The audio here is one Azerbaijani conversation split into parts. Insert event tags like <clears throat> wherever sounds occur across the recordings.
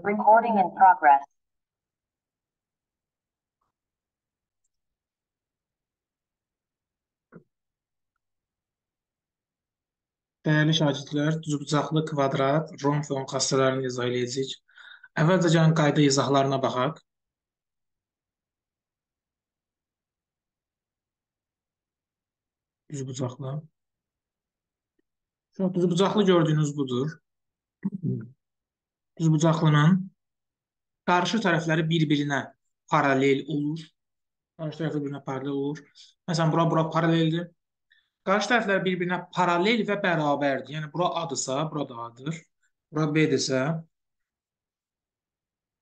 Recording in progress. Dəyərli şagirdlər, düzbucaqlı kvadrat, romb və onun xassələrini izah edəcəyik. Əvvəlcə gəlin qayda izahlarına baxaq. Düzbucaqlı. Düzbucaqlı gördüyünüz budur. Düzbucaqlının qarşı tərəfləri bir-birinə paralel olur. Qarşı tərəfləri bir-birinə paralel olur. Məsələn, bura bura paraleldir. Qarşı tərəflər bir-birinə paralel və bərabərdir. Yəni bura A-dırsa, bura da A-dır. Bura B-dirsə,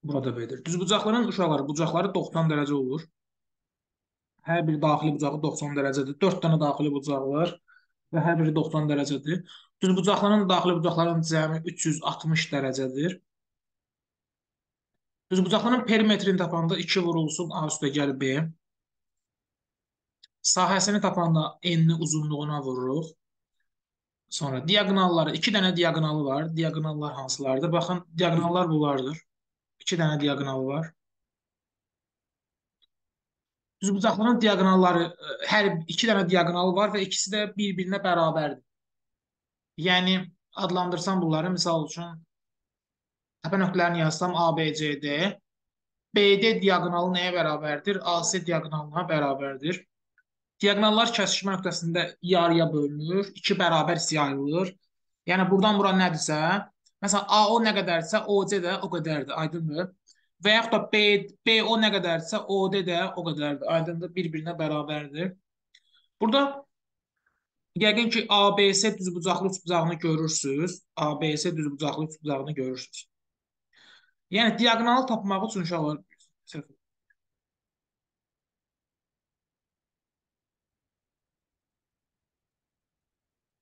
bura da B-dir. Düzbucaqların uşaqları, bucaqları 90 dərəcə olur. Hər bir daxili bucağı 90 dərəcədir. 4 dənə daxili bucaq var və hər biri 90 dərəcədir. Düzbucaqların daxili bucaqların cəmi 360 dərəcədir. Düzbucaqların perimetrini tapanda 2 vurulsun A üstə gəl B. Sahəsini tapanda n-ni uzunluğuna vururuq. Sonra diaqonalları, 2 dənə diaqonalı var. Diaqonallar hansılardır? Baxın, diaqonallar bunlardır. 2 dənə diaqonalı var. Düzbucaqların diaqonalları hər 2 dənə diaqonalı var və ikisi də bir-birinə bərabərdir. Yəni adlandırsam bunları misal üçün təpə nöqtələrini yazsam ABCD BD diaqonalı nəyə bərabərdir? AC diaqonalına bərabərdir. Diaqonallar kəsişmə nöqtəsində yarıya bölünür, iki bərabər hissəyə ayrılır. Yəni buradan bura nədirsə, məsələn AO nə qədərsə, OC də o qədərdir, aydındır? Və yaxud da B, BO nə qədərsə, OD də o qədərdir, aydındır? Bir-birinə bərabərdir. Burada yəqin ki ABC düzbucaqlı üçbucağını görürsüz. ABC düzbucaqlı üçbucağını görürsüz. Yəni diaqonalı tapmaq üçün uşaqlar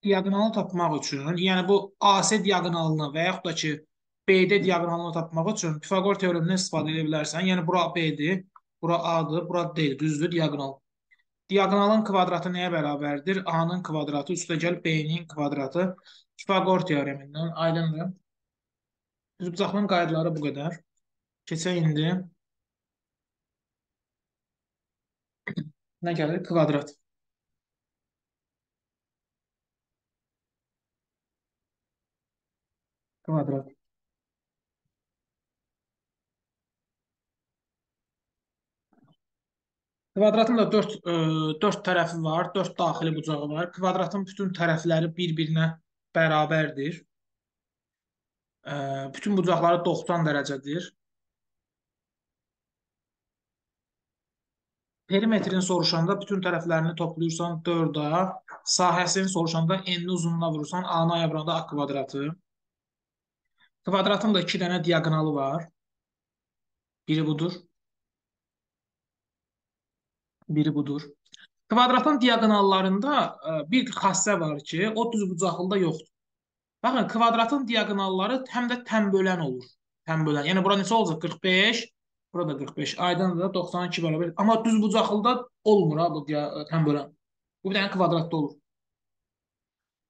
diaqonalı tapmaq üçün, yəni bu AC diaqonalını və yaxud da ki BD diaqonalını tapmaq üçün Pifaqor teoremindən istifadə edə bilərsən. Yəni bura B-dir, bura A-dır, bura D-dir, düzdür, diaqonal. Diaqonalın kvadratı nəyə bərabərdir? A-nın kvadratı üstə gəl B-nin kvadratı Pifaqor teoremindən aydındır. Düzbucaqlının qaydaları bu qədər. Keçək indi. Nə gəlir? Kvadrat. Kvadrat. Kvadratın da 4 4 tərəfi var, 4 daxili bucağı var. Kvadratın bütün tərəfləri bir-birinə bərabərdir. Bütün bucaqları 90 dərəcədir. Perimetrini soruşanda bütün tərəflərini toplayırsan 4A, sahəsini soruşanda n-ni uzunluğuna vurursan A-nı ayıranda A kvadratı. Kvadratın da 2 dənə diaqonalı var. Biri budur. Biri budur. Kvadratın diaqonallarında e, bir xassə var ki, o düzbucaqlıda yoxdur. Baxın, kvadratın diaqonalları həm də tənbölən olur. Tənbölən. Yəni bura neçə olacaq? 45, burada 45. Aydındır, 92 bərabər. Amma düzbucaqlıda olmur ha bu tənbölən. Bu bir dənə kvadratda olur.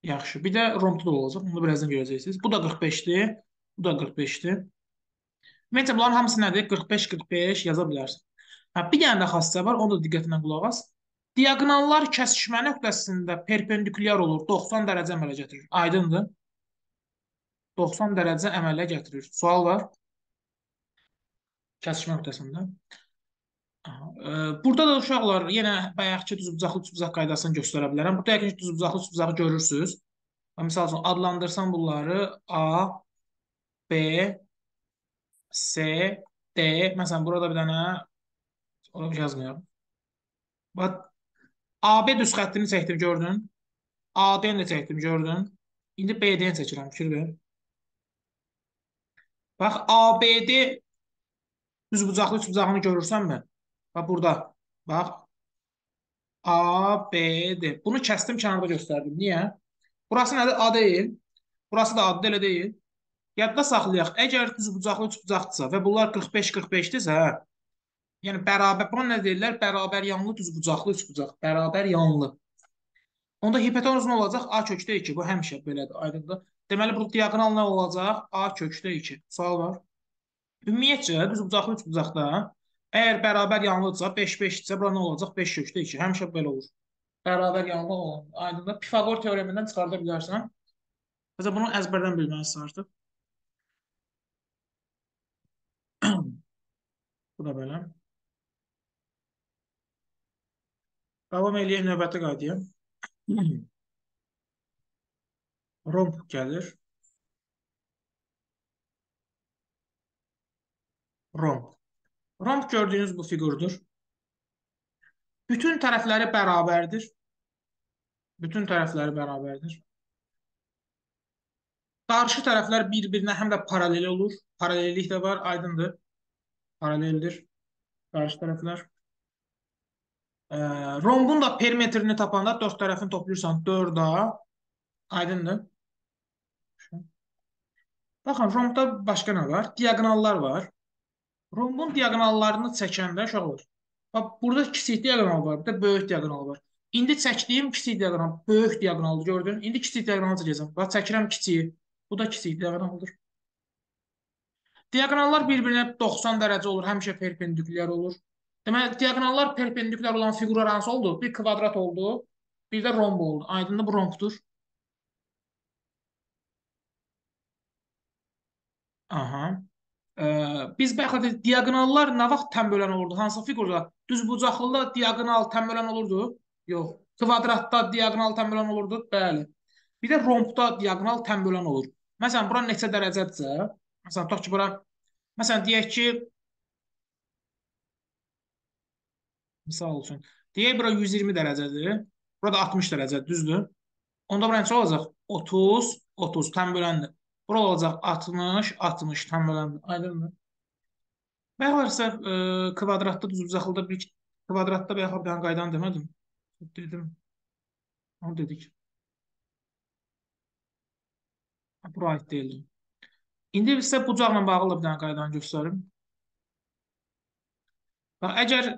Yaxşı. Bir də rombda da olacaq. Bunu birazdan görəcəksiniz. Bu da 45-dir. Bu da 45-dir. Ümumiyyətlə bunların hamısı nədir? 45-45 yaza bilərsən. Hə, bir dənə də xassə var, onu da diqqətlə qulaq as. Diaqonallar kəsişmə nöqtəsində perpendikulyar olur, 90 dərəcə əmələ gətirir. Aydındır? 90 dərəcə əmələ gətirir. Sual var? Kəsişmə nöqtəsində. Burada da uşaqlar yenə bayaqki düzbucaqlı düzbucaq qaydasını göstərə bilərəm. Burada yəqin ki düzbucaqlı düzbucağı görürsüz. Məsəl üçün adlandırsam bunları A, B, C, D. Məsələn, burada bir dənə ona bir yazmayalım. Bax, AB düz xəttini çəkdim, gördün. AD-ni də çəkdim, gördün. İndi BD-ni çəkirəm, fikir ver. Bax, ABD düzbucaqlı üçbucağını görürsənmi? Bax, burada. Bax, ABD. Bunu kəsdim, kənarda göstərdim. Niyə? Burası nədir? A deyil. Burası da A elə deyil. Yadda saxlayaq. Əgər düzbucaqlı üçbucaqdırsa və bunlar 45-45-dirsə, hə, yəni bərabər, buna nə deyirlər? Bərabər yanlı düzbucaqlı üçbucaq. Bərabər yanlı. Onda hipotenuz nə olacaq? A kökdə 2. Bu həmişə belədir, aydındır. Deməli, bu diaqonal nə olacaq? A kökdə 2. Sual var. Ümumiyyətcə düzbucaqlı üçbucaqda əgər bərabər yanlıdırsa 5-5-dirsə bura nə olacaq? 5-3-2. Həmişə belə olur. Bərabər yanlı olan aydındır. Pifaqor teoremindən çıxarda bilərsən. Məsələn bunu əzbərdən bilməlisən artıq. <clears throat> Bu da belə. Davam eləyək növbəti qaydaya. <clears throat> Romb gəlir. Romb. Romb gördüyünüz bu fiqurdur. Bütün tərəfləri bərabərdir. Bütün tərəfləri bərabərdir. Qarşı tərəflər bir-birinə həm də paralel olur. Paralellik də var, aydındır. Paraleldir qarşı tərəflər. E, rombun da perimetrini tapanda dörd tərəfini toplayırsan 4-a. Aydındır. Baxın, rombda başqa nə var? Diagonallar var. Rombun diagonallarını çəkəndə uşaqlar. Bax, burada kiçik diagonal var, bir də böyük diagonal var. İndi çəkdiyim kiçik diagonal, böyük diagonaldır, gördün? İndi kiçik diagonalı çəkəcəm. Bax, çəkirəm kiçiyi. Bu da kiçik diagonaldır. Diagonallar bir-birinə 90 dərəcə olur, həmişə perpendikülyar olur. Deməli, diagonallar perpendikülyar olan fiqurlar hansı oldu? Bir kvadrat oldu, bir də romb oldu. Aydındır, bu rombdur. Aha. Biz bayaq da diaqonallar nə vaxt tənbölən olurdu? Hansı fiqurda? Düzbucaqlıda diaqonal tənbölən olurdu? Yox. Kvadratda diaqonal tənbölən olurdu? Bəli. Bir də rombda diaqonal tənbölən olur. Məsələn, bura neçə dərəcədirsə, məsələn, tutaq ki, bura məsələn deyək ki misal üçün, deyək bura 120 dərəcədir. Burada 60 dərəcədir, düzdür? Onda bura neçə olacaq? 30, 30 tənböləndir. Bura olacaq 60, 60 tam böləndir. Aydındır? Bayaqlarsa e, kvadratda düzbucaqlıda bir kvadratda bayaq bir dənə qaydanı demədim. Dedim. Onu dedik. Bura aid deyildi. İndi sizə bucaqla bağlı bir dənə qaydanı göstərim. Bax, əgər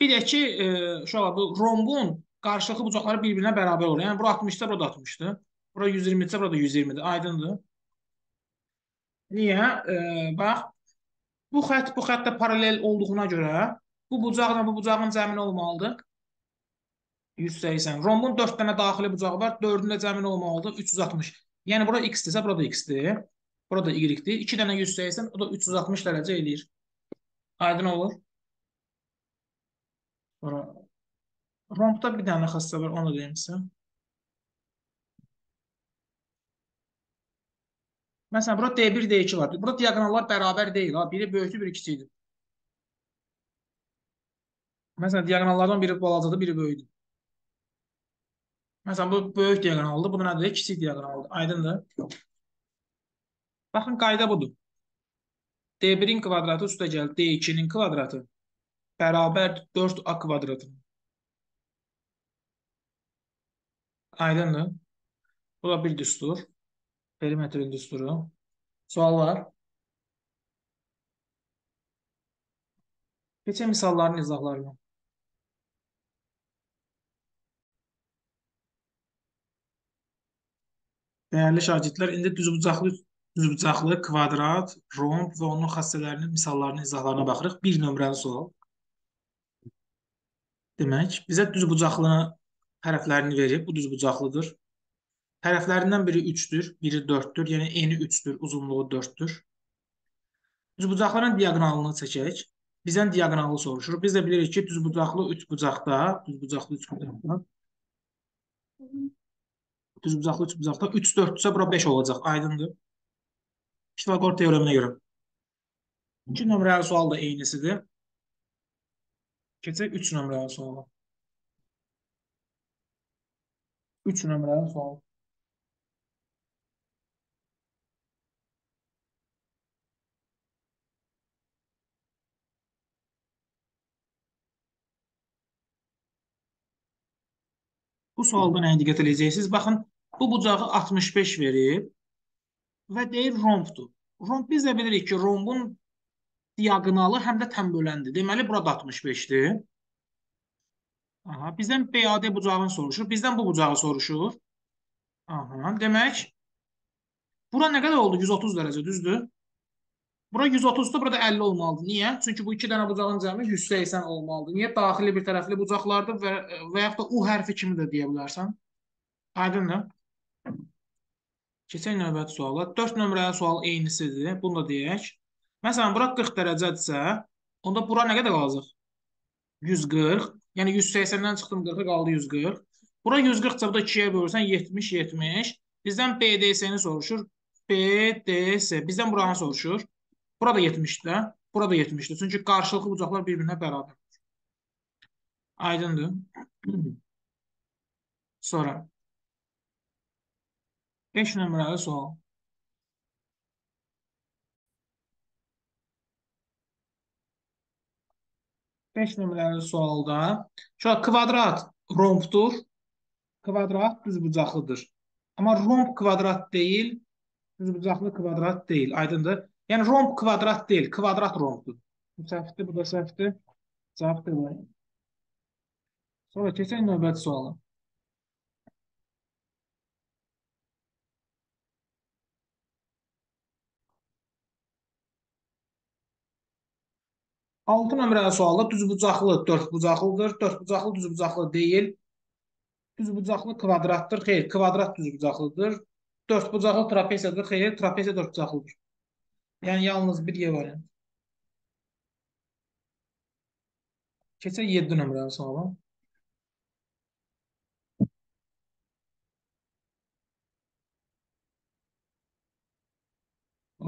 bir də ki, e, uşaqlar bu rombun qarşılıqlı bucaqları bir-birinə bərabər olur. Yəni bura 60-da, bura da 60-dır. Bura 120-də, bura da 120-dir. Aydındır? Niyə? E, bax, bu xətt bu xəttə paralel olduğuna görə bu bucaqla bu bucağın cəmi olmalıdır? 180. Rombun 4 dənə daxili bucağı var. 4-ündə cəmi olmalıdır? 360. Yəni bura x-dirsə, burada x-dir. Burada y-dir. 2 dənə 180, o da 360 dərəcə eləyir. Aydın olur. Sonra rombda bir dənə xəstə var, onu da deyim sizə. Məsələn, burada D1, D2 var. Burada diaqonallar bərabər deyil. Ha. Biri böyükdür, biri kiçikdir. Məsələn, diaqonallardan biri balacadır, biri böyükdür. Məsələn, bu böyük diaqonaldır, bu nədir? Kiçik diaqonaldır. Aydındır? Baxın, qayda budur. D1-in kvadratı üstə gəl, D2-nin kvadratı bərabər 4A kvadratı. Aydındır? Bu da bir düstur. Perimetrin düsturu. Sual var. Keçək misalların izahlarına. Dəyərli şagirdlər, indi düzbucaqlı, düzbucaqlı, kvadrat, romb və onun xassələrinin misallarının izahlarına baxırıq. Bir nömrəli sual. Demək, bizə düzbucaqlı hərflərini verib, bu düzbucaqlıdır. Tərəflərindən biri 3-dür, biri 4-dür. Yəni eni 3-dür, uzunluğu 4-dür. Düzbucaqların diaqonalını çəkək. Bizdən diaqonalı soruşur. Biz də bilirik ki, düzbucaqlı üçbucaqda, düzbucaqlı üçbucaqda düzbucaqlı üçbucaqda 3 4-dürsə bura 5 olacaq. Aydındır? Pifaqor teoreminə görə. 2 nömrəli sual da eynisidir. Keçək 3 nömrəli suala. 3 nömrəli sual. Bu sualda nəyə diqqət edəcəksiniz? Baxın, bu bucağı 65 verib və deyir rombdur. Romb biz də bilirik ki, rombun diaqonalı həm də tənböləndir. Deməli, burada 65-dir. Aha, bizdən BAD bucağını soruşur. Bizdən bu bucağı soruşur. Aha, demək, bura nə qədər oldu? 130 dərəcə, düzdür? Bura 130-dur, burada 50 olmalıdır. Niyə? Çünki bu iki dənə bucağın cəmi 180 olmalıdır. Niyə? Daxili bir tərəfli bucaqlardır və, və yaxud da U hərfi kimi də deyə bilərsən. Aydındır? Keçək növbəti suala. 4 nömrəli sual eynisidir. Bunu da deyək. Məsələn, bura 40 dərəcədirsə, onda bura nə qədər qalacaq? 140. Yəni 180-dən çıxdım 40-a qaldı 140. Bura 140 burada 2-yə bölürsən 70, 70. Bizdən BDS-ni soruşur. BDS. Bizdən buranı soruşur. Burada 70-də, burada 70-də. Çünki qarşılıqlı bucaqlar bir-birinə bərabər. Aydındır. <clears throat> Sonra 5 nömrəli sual. Beş nömrəli sualda şöyle kvadrat rompdur. Kvadrat düzbucaqlıdır. Amma romb kvadrat deyil, düzbucaqlı kvadrat deyil. Aydındır. Yəni romb kvadrat deyil, kvadrat rombdur. Bu səhvdir, bu da səhvdir. Cavab da var. Sonra keçək növbəti suala. Altı nömrəli sualda düzbucaqlı dördbucaqlıdır. Dördbucaqlı düzbucaqlı deyil. Düzbucaqlı kvadratdır. Xeyr, kvadrat düzbucaqlıdır. Dördbucaqlı trapesiyadır. Xeyr, trapesiya dördbucaqlıdır. Yəni yalnız bir Y variant. Keçək 7 nömrəli suala.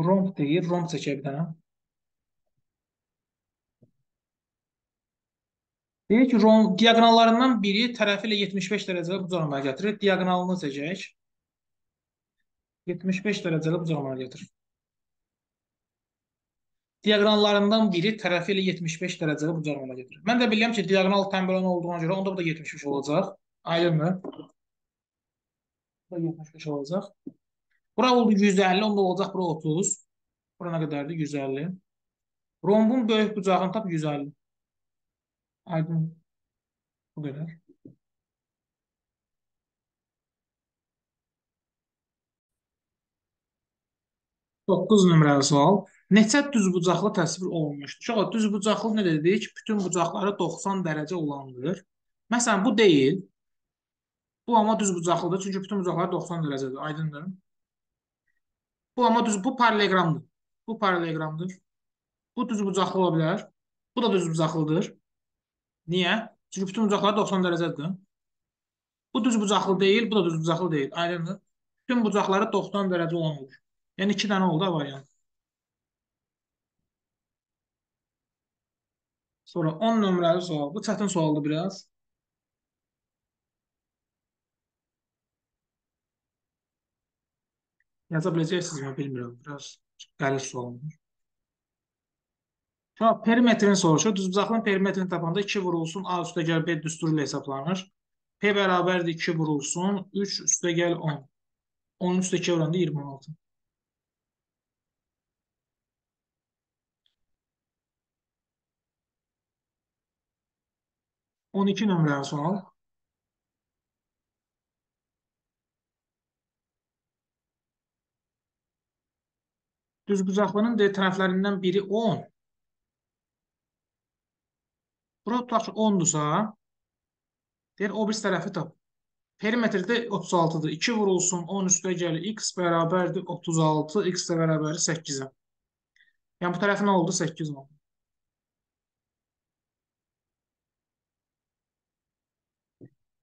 Romb deyir, romb çəkə bir dənə. Deyir ki, romb diaqonallarından biri tərəfi ilə 75 dərəcəli bucaq əmələ gətirir. Diaqonalını çəkək. 75 dərəcəli bucaq əmələ gətirir. Diaqonallarından biri tərəfi ilə 75 dərəcəli bucaq əmələ gətirir. Mən də bilirəm ki, diaqonal təmbəlan olduğuna görə onda bu da 75 olacaq. Aydınmı? Bu da 75 olacaq. Bura oldu 150, onda olacaq bura 30. Bura nə qədərdir? 150. Rombun böyük bucağını tap 150. Aydın. Bu qədər. 9 nömrəli sual. Neçə düzbucaqlı təsvir olunmuşdur? Uşaqlar, düzbucaqlı nə dedik? Bütün bucaqları 90 dərəcə olandır. Məsələn, bu deyil. Bu amma düzbucaqlıdır. Çünki bütün bucaqları 90 dərəcədir. Aydındır. Bu amma düz, bu paralelogramdır. Bu paralelogramdır. Bu düzbucaqlı ola bilər. Bu da düzbucaqlıdır. Niyə? Çünki bütün bucaqları 90 dərəcədir. Bu düzbucaqlı deyil, bu da düzbucaqlı deyil. Aydındır. Bütün bucaqları 90 dərəcə olan olur. Yəni iki dənə oldu variant. Sonra 10 nömrəli sual. Bu çətin sualdır biraz. Yaza biləcəksiniz mi bilmirəm. Biraz qəliz sualdır. Sonra perimetrini soruşur. Düzbucaqlının perimetrini tapanda 2 vurulsun A üstə gəl B düsturu ilə hesablanır. P bərabərdir 2 vurulsun 3 üstə gəl 10. 10 üstə 2 vuranda 26. 12 nömrəli sual. Düzbucaqlının D tərəflərindən biri 10. Bura tutaq ki, 10-dursa, deyir, o bir tərəfi tap. Perimetrdə 36-dır. 2 vurulsun, 10 üstə gəlir. X bərabərdir 36, X də bərabərdir 8-ə. Yəni, bu tərəfi nə oldu? 8 oldu.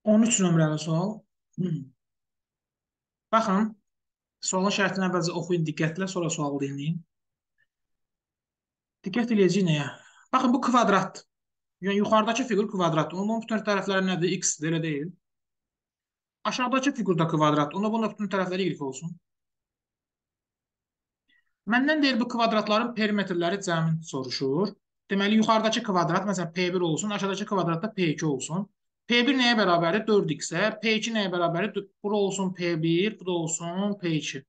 13 nömrəli sual. Baxın, sualın şərtini əvvəlcə oxuyun diqqətlə, sonra sualı dinləyin. Diqqət edəcəyik nəyə? Baxın, bu kvadratdır. Yəni, yuxarıdakı fiqur kvadratdır. Onun bütün tərəfləri nədir? X-dir, elə deyil. Aşağıdakı fiqurda kvadratdır. Onda bunun bütün tərəfləri Y olsun. Məndən deyir, bu kvadratların perimetrləri cəmin soruşur. Deməli, yuxarıdakı kvadrat, məsələn, P1 olsun, aşağıdakı kvadratda P2 olsun. P1 nəyə bərabərdir? 4x-ə. P2 nəyə bərabərdir? Bura olsun P1, bu da olsun P2.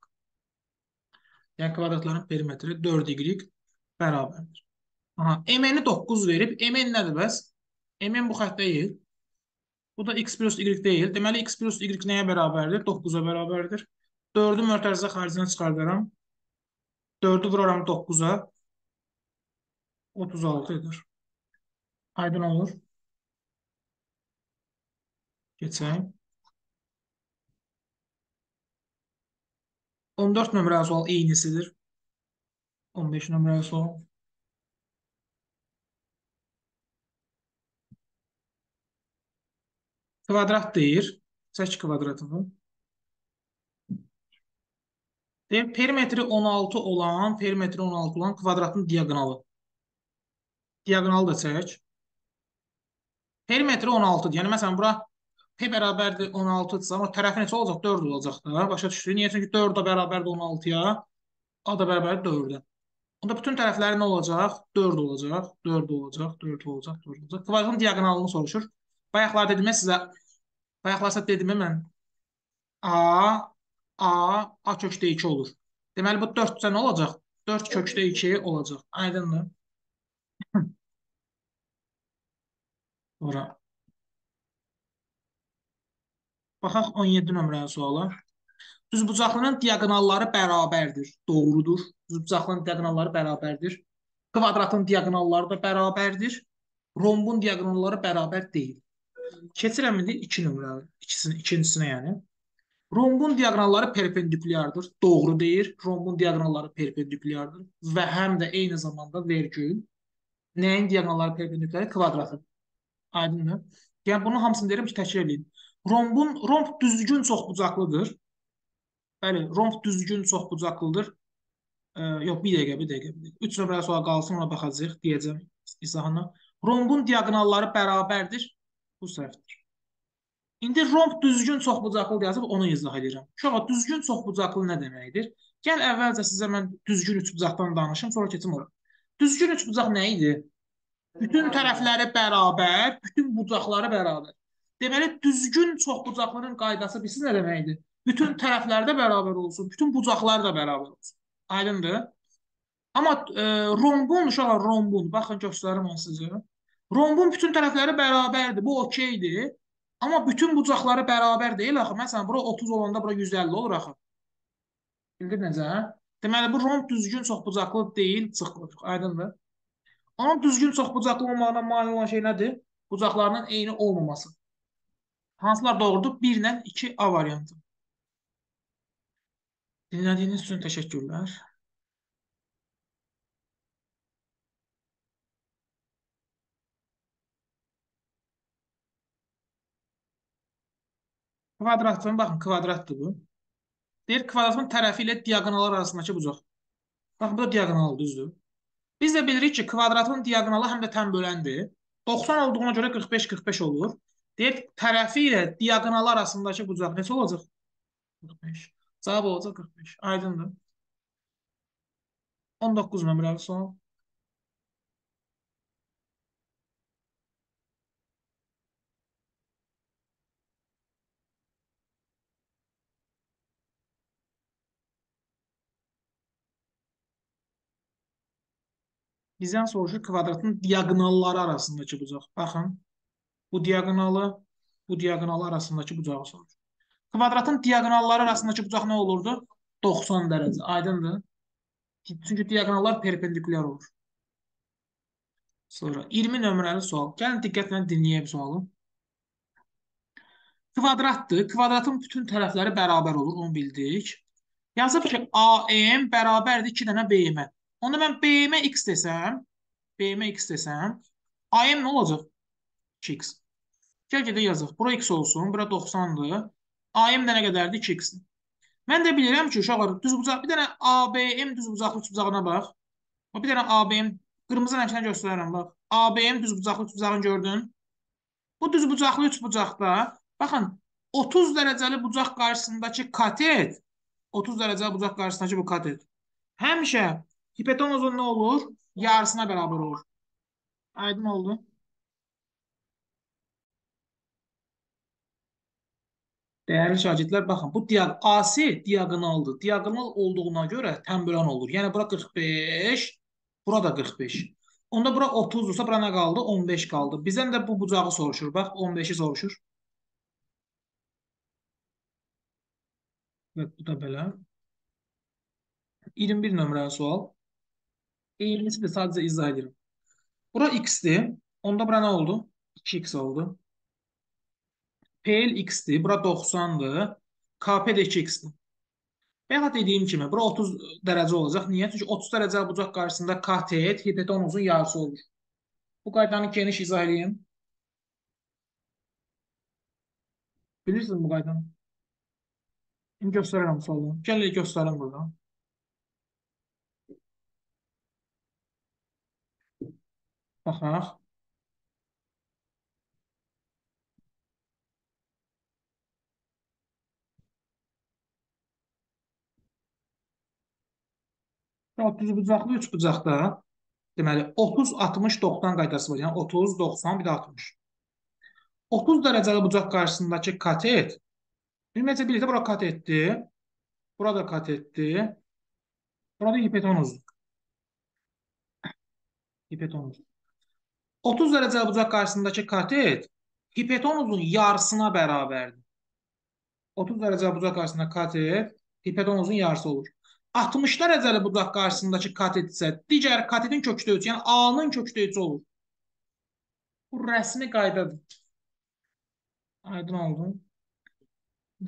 Yəni kvadratların perimetri 4y bərabərdir. Aha, mn-i 9 verib. mn nədir bəs? mn bu xətt deyil. Bu da x plus y deyil. Deməli, x plus y nəyə bərabərdir? 9-a bərabərdir. 4-ü mörtərizə xaricinə çıxardaram. 4-ü vuraram 9-a. 36 edir. Aydın olur. Keçək. 14 nömrəli sual eynisidir. 15 nömrəli sual. Kvadrat deyir. Çək kvadratını. Deyir, perimetri 16 olan, perimetri 16 olan kvadratın diagonalı. Diagonalı da çək. Perimetri 16-dır. Yəni, məsələn, bura P bərabərdir 16-dırsa, o tərəfi neçə olacaq? 4 olacaq da. Başa düşdük. Niyə? Çünki 4 da bərabərdir 16-ya, A da bərabərdir 4-ə. Onda bütün tərəfləri nə olacaq? 4 olacaq, 4 olacaq, 4 olacaq, 4 olacaq. Kvadratın diagonalını soruşur. Bayaqlar dedim sizə, bayaqlarsa dedim mən A, A, A kökdə 2 olur. Deməli, bu 4-cə nə olacaq? 4 kökdə 2 olacaq. Aydındır. <laughs> Sonra. Baxaq 17 nömrəli suala. Düzbucaqlının diagonalları bərabərdir. Doğrudur. Düzbucaqlının diagonalları bərabərdir. Kvadratın diagonalları da bərabərdir. Rombun diagonalları bərabər deyil. Keçirəm indi 2 nömrəli. İkisini, ikincisinə yəni. Rombun diagonalları perpendikulyardır. Doğru deyir. Rombun diagonalları perpendikulyardır. Və həm də eyni zamanda vergül. Nəyin diagonalları perpendikulyardır? Kvadratın. Aydındır. Yəni bunun hamısını deyirəm ki, təkrar edin. Rombun romb düzgün çoxbucaqlıdır. Bəli, romb düzgün çoxbucaqlıdır. E, yox, bir dəqiqə, bir dəqiqə, bir dəqiqə. 3 nömrəli sual qalsın, ona baxacağıq, deyəcəm izahını. Rombun diagonalları bərabərdir. Bu səhvdir. İndi romb düzgün çoxbucaqlı yazıb onu izah edirəm. Uşağa düzgün çoxbucaqlı nə deməkdir? Gəl əvvəlcə sizə mən düzgün üçbucaqdan danışım, sonra keçim ora. Düzgün üçbucaq nə idi? Bütün tərəfləri bərabər, bütün bucaqları bərabər. Deməli, düzgün çoxbucaqlının qaydası bilsin nə deməkdir? Bütün tərəflər də bərabər olsun, bütün bucaqlar da bərabər olsun. Aydındır? Amma e, rombun, uşaqlar rombun, baxın göstərim onu sizə. Rombun bütün tərəfləri bərabərdir, bu okeydir. Amma bütün bucaqları bərabər deyil axı. Məsələn, bura 30 olanda bura 150 olur axı. Bildir necə? Deməli, bu romb düzgün çoxbucaqlı deyil, çıxılır. Aydındır? Onun düzgün çoxbucaqlı olmağına mane olan şey nədir? Bucaqlarının eyni olmaması. Hansılar doğrudur? 1 ilə 2 A variantı. Dinlədiyiniz üçün təşəkkürlər. Kvadratın, baxın, kvadratdır bu. Deyir, kvadratın tərəfi ilə diagonallar arasındakı bucaq. Baxın, bu da diagonal, düzdür. Biz də bilirik ki, kvadratın diagonalı həm də tən böləndir. 90 olduğuna görə 45-45 olur. Deyir, tərəfi ilə diagonalı arasındakı bucaq neçə olacaq? 45. Cavab olacaq 45. Aydındır. 19 nömrəli sual. Bizdən soruşur kvadratın diagonalları arasındakı bucaq. Baxın. Bu diagonalı, bu diagonalı arasındakı bucağı sorur. Kvadratın diagonalları arasındakı bucaq nə olurdu? 90 dərəcə. Aydındır? Çünki diagonallar perpendikulyar olur. Sonra 20 nömrəli sual. Gəlin diqqətlə dinləyək sualı. Kvadratdır. Kvadratın bütün tərəfləri bərabər olur, onu bildik. Yazıb ki, AM bərabərdir 2 dənə BM-ə. Onda mən BM x desəm, BM x desəm, AM nə olacaq? 2x. Gəl gedə yazıq. Bura x olsun, bura 90-dır. AM də nə qədərdir? 2x-dir. Mən də bilirəm ki, uşaqlar, düzbucaq, bir dənə ABM düzbucaqlı üçbucağına bax. Bir dənə ABM, qırmızı rənglə göstərirəm, bax. ABM düzbucaqlı üçbucağını gördün. Bu düzbucaqlı üçbucaqda, baxın, 30 dərəcəli bucaq qarşısındakı katet, 30 dərəcəli bucaq qarşısındakı bu katet, həmişə hipotenuzun nə olur? Yarısına bərabər olur. Aydın oldu. Dəyərli şagirdlər, baxın, bu diaq AC diaqonaldır. Diaqonal olduğuna görə tənbölən olur. Yəni, bura 45, bura da 45. Onda bura 30-dursa, bura nə qaldı? 15 qaldı. Bizdən də bu bucağı soruşur. Bax, 15-i soruşur. Və bu da belə. 21 nömrəli sual. 20-si də sadəcə izah edirəm. Bura x-dir. Onda bura nə oldu? 2x oldu. PL x-dir. Bura 90-dır. KP də 2x-dir. Bayaq dediyim kimi, bura 30 dərəcə olacaq. Niyə? Çünki 30 dərəcə bucaq qarşısında katet hipotenuzun yarısı olur. Bu qaydanı geniş izah edeyim. Bilirsiniz bu qaydanı? İndi göstərərəm solunu. Gəlin göstərim burada. Baxaq. Düz bucaqlı, üç bucaqda deməli 30, 60, 90 qaydası var. Yəni 30, 90, bir də 60. 30 dərəcəli bucaq qarşısındakı katet ümumiyyətlə birlikdə bura katetdir. Burada katetdir. Burada hipotenuzdur. Hipotenuz. 30 dərəcəli bucaq qarşısındakı katet hipotenuzun yarısına bərabərdir. 30 dərəcəli bucaq qarşısında katet hipotenuzun yarısı olur. 60 dərəcəli bucaq qarşısındakı katet isə digər katetin kökdöyücü, yəni A-nın kökdöyücü olur. Bu rəsmi qaydadır. Aydın oldu.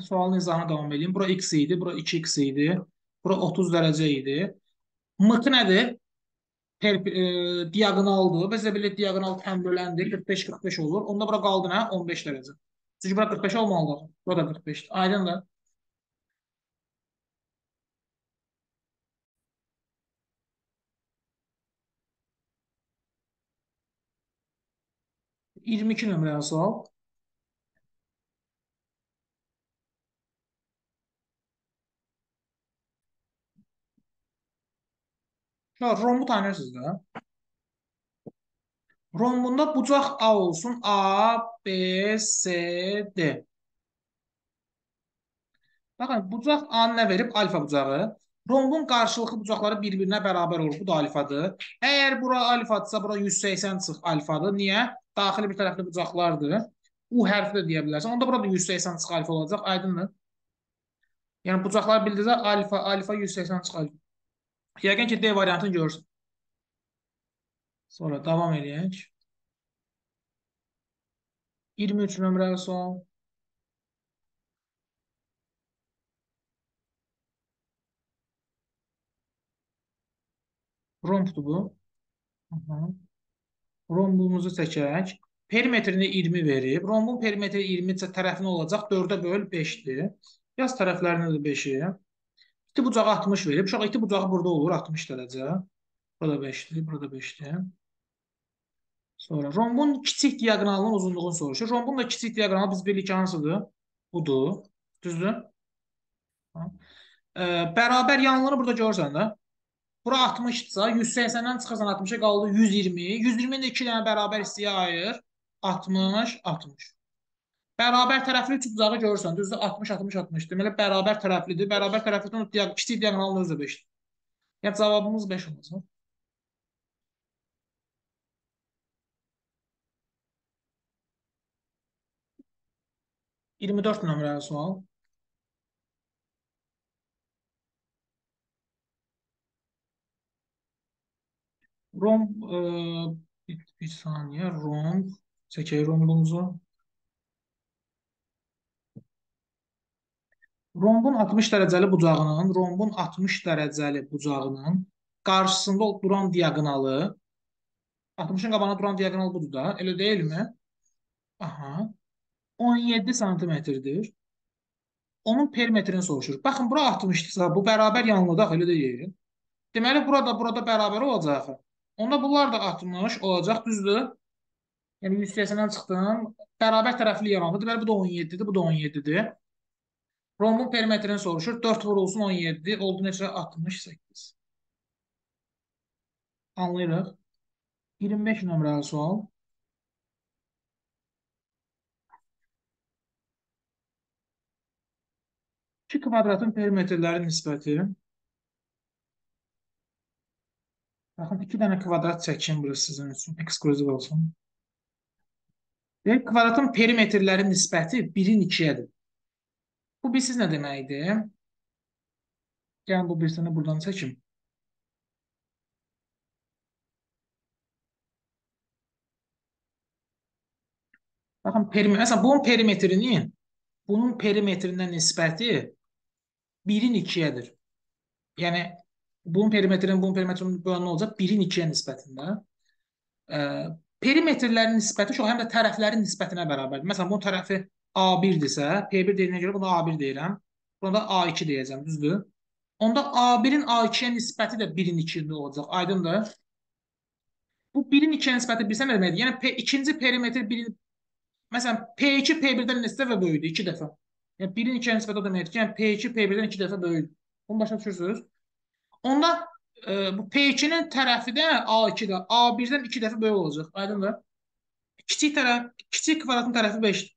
Sualın izahına davam edeyim. Bura x idi, bura 2x idi. Bura 30 dərəcə idi. MT nədir? Per, e, diagonaldır. Bizə belə diagonal təm böləndir. 45-45 olur. Onda bura qaldı nə? 15 dərəcə. Çünki bura 45 olmalıdır. Bura da 45. Aydındır. 22 nömrəli sual. Ya, rombu tanıyırsınız da. Rombunda bucaq A olsun. A, B, C, D. Baxın, bucaq A nə verib? Alfa bucağı. Rombun qarşılıqlı bucaqları bir-birinə bərabər olur. Bu da alfadır. Əgər bura alfadırsa, bura 180 çıx alfadır. Niyə? daxili bir tərəfli bucaqlardır. U hərfi də deyə bilərsən. Onda burada 180 çıx alfa olacaq. Aydındır? Yəni bucaqlar bildirsə alfa, alfa 180 çıx alfa. Yəqin ki, D variantını görürsün. Sonra davam edək. 23 nömrəli sual. Rompdur bu. Rombumuzu çəkək. Perimetrini 20 verib. Rombun perimetri 20 tərəfi nə olacaq? 4-ə böl 5-dir. Yaz tərəflərini də 5-i. İti bucağı 60 verib. Uşaq iti bucağı burada olur 60 dərəcə. Burada 5-dir, burada 5-dir. Sonra rombun kiçik diaqonalının uzunluğunu soruşur. Rombun da kiçik diaqonalı biz bilirik hansıdır? Budur. Düzdür? Bərabər yanlığını burada görürsən də. Bura 60-dırsa 180-dən çıxırsan 60-a qaldı 120. 120-ni də 2 dənə bərabər hissəyə ayır. 60, 60. Bərabər tərəfli üç bucağı görürsən. Düzdür? 60, 60, 60. Deməli, bərabər tərəflidir. Bərabər tərəflidən diaq kiçik diaqonalın özü də 5-dir. Yəni, cavabımız 5 olacaq. İyirmi dörd nömrəli sual. Romb e, bir, bir saniye romb çəkək rombumuzu. Rombun 60 dərəcəli bucağının, rombun 60 dərəcəli bucağının qarşısında duran diaqonalı 60-ın qabağında duran diaqonal budur da, elə deyilmi? Aha. 17 santimetrdir. Onun perimetrini soruşur. Baxın, bura 60-dırsa, bu bərabər yanlıdır, elə deyil. Deməli, burada burada bərabər olacaq. Onda bunlar da 60 olacaq, düzdür? Yəni 180-dən çıxdım. Bərabər tərəfli yarandı. Deməli, bu da 17-dir, bu da 17-dir. Rombun perimetrini soruşur. 4 vurulsun 17. Oldu neçə? 68. Anlayırıq. 25 nömrəli sual. İki kvadratın perimetrləri nisbəti Baxın, iki dənə kvadrat çəkin burası sizin üçün, ekskluziv olsun. Deyək, kvadratın perimetrləri nisbəti 1-in 2-yədir. Bu bilsiz nə deməkdir? Gəlin, bu birisini buradan çəkim. Baxın, perimetr, məsələn, bunun perimetrini, bunun perimetrindən nisbəti 1-in 2-yədir. Yəni, bunun perimetrinin bunun perimetrinin bölünmə olacaq 1-in 2-yə nisbətində. E, perimetrlərin nisbəti şu həm də tərəflərin nisbətinə bərabərdir. Məsələn, bunun tərəfi A1-dirsə, P1 deyilənə görə buna A1 deyirəm. Buna da A2 deyəcəm, düzdür? Onda A1-in A2-yə nisbəti də 1-in 2-də olacaq. Aydındır? Bu 1-in 2-yə nisbəti bilsən nə deməkdir? Yəni P, ikinci perimetr 1-in məsələn P2 P1-dən neçə dəfə böyükdür? 2 dəfə. Yəni 1-in 2-yə nisbəti o deməkdir ki, yəni P2 P1-dən 2 dəfə böyükdür. Bunu başa düşürsünüz? Onda e, bu P2-nin tərəfi də A2-də A1-dən 2 dəfə böyük olacaq. Aydındır? Kiçik tərəf, kiçik kvadratın tərəfi 5-dir.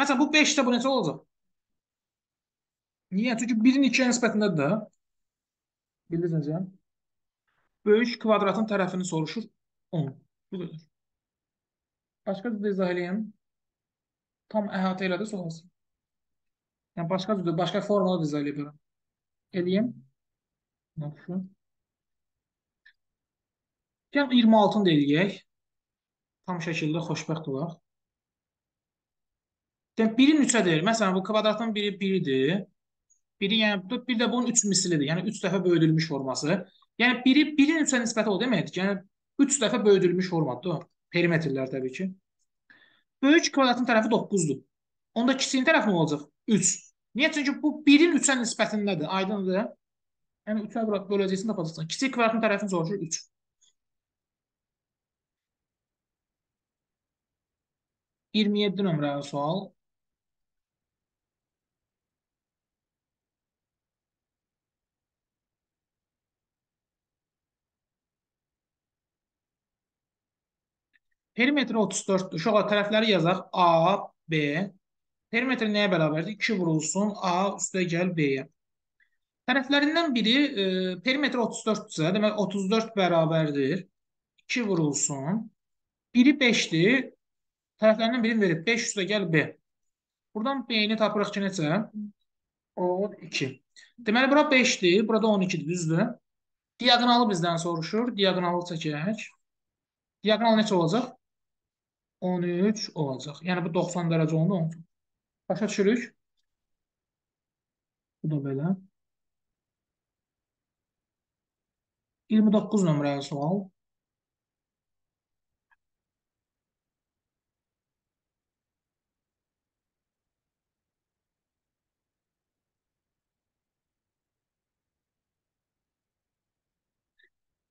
Məsələn, bu 5-də bu neçə olacaq? Niyə? Çünki 1-in 2-yə nisbətindədir də. Bildiniz necə? Böyük kvadratın tərəfini soruşur 10. Bu qədər. Başqa cür izah eləyəm. Tam əhatə elədi sonrası. Yəni başqa cür, başqa formada izah eləyə bilərəm. Eləyəm. Yaxşı. Gəl 26-nı da eləyək. Tam şəkildə xoşbəxt olaq. Yəni 1-in 3-ə deyil. Məsələn, bu kvadratın biri 1-dir. Biri yəni bir də bunun 3 mislidir. Yəni 3 dəfə böyüdülmüş forması. Yəni biri 1-in 3-ə nisbəti o deməkdir yəni 3 dəfə böyüdülmüş formatdır. Perimetrlər təbii ki. Böyük kvadratın tərəfi 9-dur. Onda kiçiyin tərəfi nə olacaq? 3. Niyə? Çünki bu 1-in 3-ə nisbətindədir. Aydındır? Yəni 3-ə böləcəksin tapacaqsan. Kiçik kvadratın tərəfini soruşur 3. Iyirmi yeddi nömrəli sual. Perimetri 34-dür. Uşaqlar tərəfləri yazaq. A, B. Perimetr nəyə bərabərdir? 2 vurulsun A üstə gəl B-yə. Tərəflərindən biri e, perimetr 34-dürsə, demək 34 bərabərdir. 2 vurulsun. Biri 5-dir. Tərəflərindən birini verib 5 üstə gəl B. Buradan B-ni tapırıq ki, neçə? 12. Deməli, bura 5-dir, burada 12-dir, düzdür? Diagonalı bizdən soruşur. Diagonalı çəkək. Diagonal neçə olacaq? 13 olacaq. Yəni bu 90 dərəcə oldu 10. Başa düşürük? Bu da belə. 29 nömrəli sual.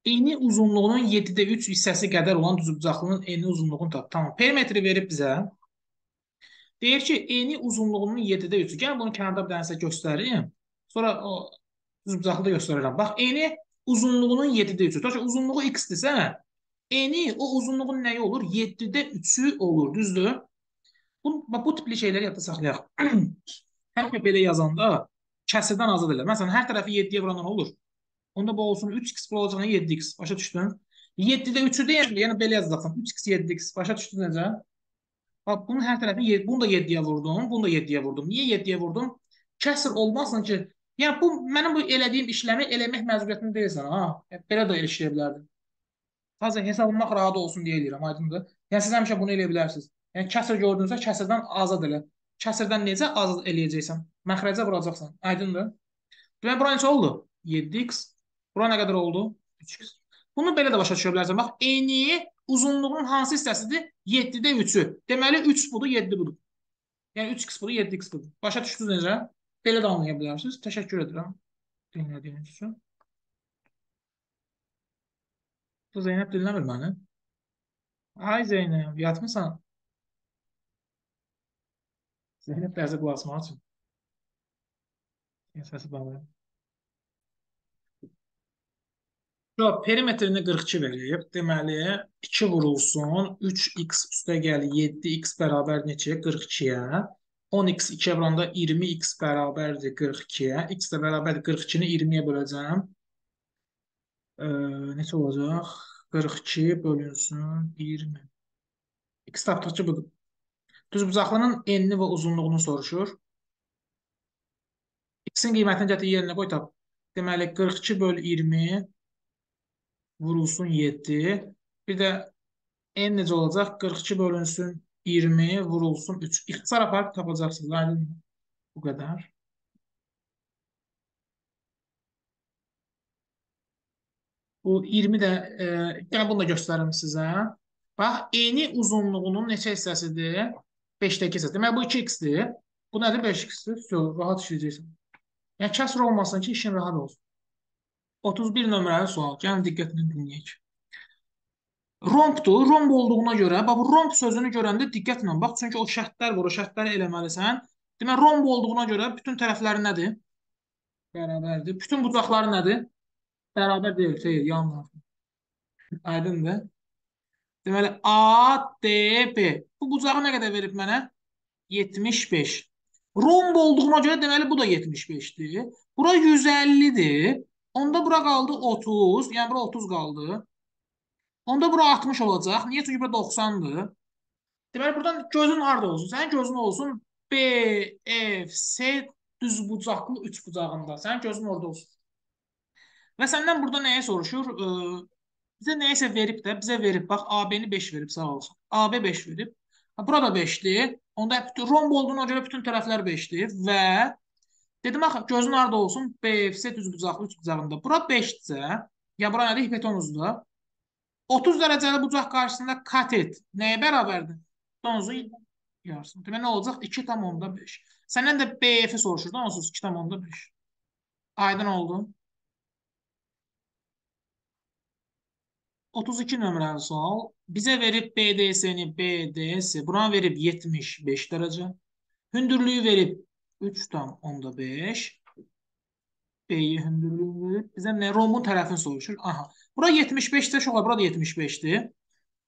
Eni uzunluğunun 7-də 3 hissəsi qədər olan düzbucaqlının eni uzunluğunu tap. Tamam. Perimetri verib bizə. Deyir ki, eni uzunluğunun 7-də 3-ü. Gəlin bunu kənarda bir dənəsə göstərim. Sonra o düzbucaqlı da göstərirəm. Bax, eni uzunluğunun 7-də 3-ü. Tutaq ki, uzunluğu x-dirsə, eni o uzunluğun nəyi olur? 7-də 3-ü olur, düzdür? Bu, bu tipli şeyləri yadda saxlayaq. <clears throat> Hər dəfə belə yazanda kəsirdən azad elə. Məsələn, hər tərəfi 7-yə vurandan olur. Onda bu olsun 3x olacağına 7x. Başa düşdün? 7-də 3-ü deyəndə, yəni belə yazacaqsan. 3x 7x. Başa düşdün necə? Bax, bunun hər tərəfini, bunu da 7-yə vurdum, bunu da 7-yə vurdum. Niyə 7-yə vurdum? Kəsr olmasın ki, yəni bu mənim bu elədiyim işləmi eləmək məcburiyyətində deyilsən, ha? Belə də işləyə bilərdim. Sadəcə hesablamaq rahat olsun deyə eləyirəm, aydındır? Yəni siz həmişə bunu eləyə bilərsiniz. Yəni kəsr gördünüzsə kəsrdən azad elə. Kəsrdən necə azad eləyəcəksən? Məxrəcə vuracaqsan. Aydındır? Demək bura neçə oldu? 7x Bura nə qədər oldu? 3x. Bunu belə də başa düşə bilərsən. Bax, eni uzunluğunun hansı hissəsidir? 7-də 3-ü. Deməli 3 budur, 7 budur. Yəni 3x budur, 7x budur. Başa düşdünüz necə? Belə də anlaya bilərsiniz. Təşəkkür edirəm dinlədiyiniz üçün. Bu Zeynəb dinləmir məni. Ay Zeynəb, yatmısan? Zeynəb dərsə qulaq asmaq üçün. Səsi bağlayın. Yox, perimetrini 42 verib. Deməli, 2 vurulsun. 3x üstə gəl 7x bərabər neçəyə? 42-yə. 10x 2-yə vuranda 20x bərabərdir 42-yə. x də bərabərdir 42-ni 20-yə böləcəm. E, neçə olacaq? 42 bölünsün 20. x tapdıqca budur. Düzbucaqlının enini və uzunluğunu soruşur. x-in qiymətini gətir yerinə qoy tap. Deməli, 42 böl 20 vurulsun 7. Bir də n necə olacaq? 42 bölünsün 20 vurulsun 3. İxtisar aparıb tapacaqsınız. Aydın bu qədər. Bu 20 də e, yenə bunu da göstərim sizə. Bax, eyni uzunluğunun neçə hissəsidir? 5-də 2 hissəsi. Deməli bu 2x-dir. Bu nədir? 5x-dir. Rahat işləyəcəksən. Yəni kəsr olmasın ki, işin rahat olsun. 31 nömrəli sual. Gəlin diqqətlə dinləyək. Rombdur. Romb olduğuna görə, bax bu romb sözünü görəndə diqqətlə bax, çünki o şərtlər var, o şərtləri eləməlisən. Deməli romb olduğuna görə bütün tərəfləri nədir? Bərabərdir. Bütün bucaqları nədir? Bərabər deyil, xeyr, yanlış. Aydındır. Deməli ADB. Bu bucağı nə qədər verib mənə? 75. Romb olduğuna görə deməli bu da 75-dir. Bura 150-dir. Onda bura qaldı 30. Yəni bura 30 qaldı. Onda bura 60 olacaq. Niyə? Çünki bura 90-dır. Deməli buradan gözün harda olsun? Sənin gözün olsun B, F, C düz bucaqlı 3 bucağında. Sənin gözün orada olsun. Və səndən burada nəyə soruşur? Ee, bizə nəyəsə verib də, bizə verib. Bax AB-ni 5 verib, sağ olsun. AB 5 verib. Burada 5-dir. Onda bütün romb olduğuna görə bütün tərəflər 5-dir və dedim axı gözün harda olsun? BFC düz bucaqlı üç bucağında. Bura 5-dirsə, ya bura nədir? Hipotenuzda. 30 dərəcəli bucaq qarşısında katet nəyə bərabərdir? Hipotenuzun yarısı. Demək nə olacaq? 2,5. Səndən də BF-i soruşur da onsuz 2,5. Aydın oldu. 32 nömrəli sual. Bizə verib BDS-ni BDS, buranı verib 75 dərəcə. Hündürlüyü verib 3,5. B-yi hündürlüyü verib. Bizə nə? Rombun tərəfini soruşur. Aha. Bura 75-də şoğa, bura da 75-dir.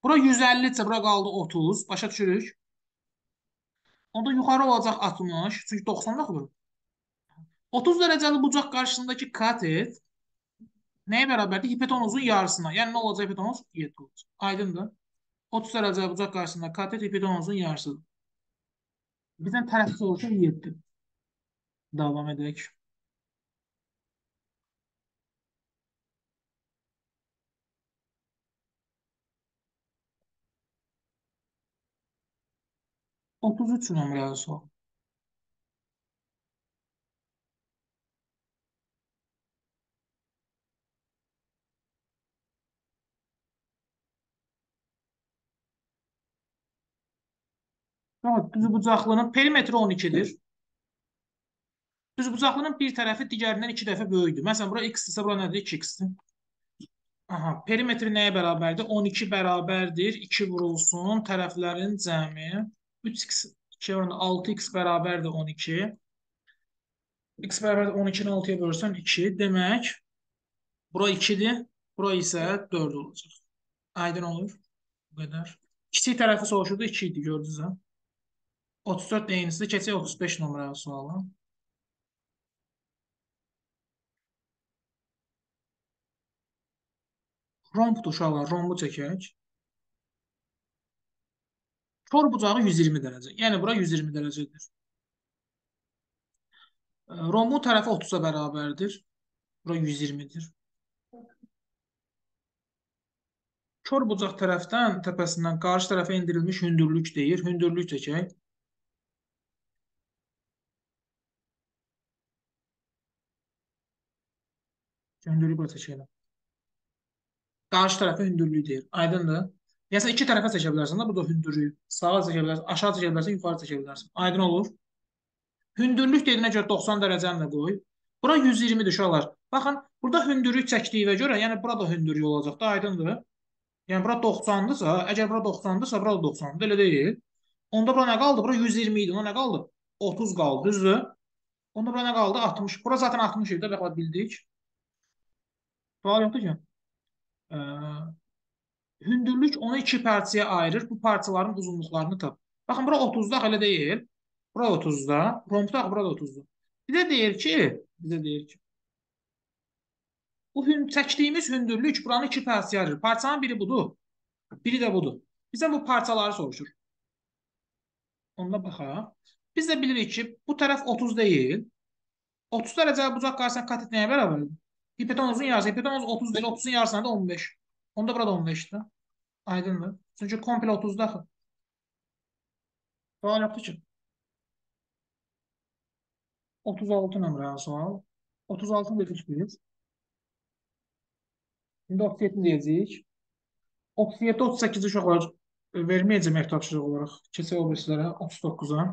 Bura 150-dirsə, bura qaldı 30. Başa düşürük. Onda yuxarı olacaq 60. Çünki 90 da xubur. 30 dərəcəli bucaq qarşısındakı katet Nəyə bərabərdir? Hipotenuzun yarısına. Yəni nə olacaq hipotenuz? 7 olacaq. Aydındır? 30 dərəcə bucaq qarşısında katet hipotenuzun yarısıdır. Bizdən tərəf soruşur 7. Davam edək. Otuz üç nömrəli sual. Tamam, düzbucaqlının perimetri 12-dir. Düzbucaqlının bir tərəfi digərindən 2 dəfə böyükdür. Məsələn, bura x-dirsə, bura nədir? 2x-dir. Aha, perimetri nəyə bərabərdir? 12 bərabərdir. 2 vurulsun. Tərəflərin cəmi 3x 2 oranı 6x bərabərdir 12. x bərabərdir 12-ni 6-ya bölürsən 2. Demək, bura 2-dir. Bura isə 4 olacaq. Aydın olur. Bu qədər. Kiçik tərəfi soruşurdu 2 idi, gördünüz ha? 34 eynisini keçək 35 nömrəli suala. Rombdur uşaqlar, rombu çəkək. Kor bucağı 120 dərəcə. Yəni bura 120 dərəcədir. Rombun tərəfi 30-a bərabərdir. Bura 120-dir. Kor bucaq tərəfdən, təpəsindən qarşı tərəfə endirilmiş hündürlük deyir. Hündürlük çəkək. Hündürlüyü bura çəkəlim. Qarşı tərəfə hündürlüyü deyir. Aydındır? Yəni iki tərəfə çəkə bilərsən də, da hündürlüyü. Sağa çəkə bilərsən, aşağı çəkə bilərsən, yuxarı çəkə bilərsən. Aydın olur? Hündürlük dediyinə görə 90 dərəcəni də qoy. Bura 120-dir uşaqlar. Baxın, burada hündürlük çəkdiyinə görə, yəni bura da hündürlük olacaq da, aydındır? Yəni bura 90-dırsa, əgər bura 90-dırsa, bura da 90-dır, elə deyil. Onda bura nə qaldı? Bura 120 idi, ona nə qaldı? 30 qaldı, düzdür? Onda bura nə qaldı? 60. Bura zaten 60 idi, bəxət bildik. Sual yoxdur ki. Ee, hündürlük onu iki parçaya ayırır. Bu parçaların uzunluqlarını tap. Baxın, bura 30-da elə deyil. Bura 30-da. Rompda bura da 30-da. Bizə deyir ki, bizə deyir ki, bu hünd çəkdiyimiz hündürlük buranı iki parçaya ayırır. Parçanın biri budur. Biri də budur. Bizə bu parçaları soruşur. Onda baxaq. Biz də bilirik ki, bu tərəf 30 deyil. 30 dərəcəli bucaq qarşısında katet nəyə bərabərdir? Hipotenuzun yarısı. Hipotenuz 30 değil. 30'un yarısına da 15. Onda burada 15'ti. Aydındır. Çünki komple 30'da axı. Sual yoxdur ki. 36 nömrəli sual. 36 dedik biz. İndi 37 deyəcəyik. 37, 38 uşaqlar verməyəcəm ev tapşırıq olaraq. Keçək o birisilərə 39-a.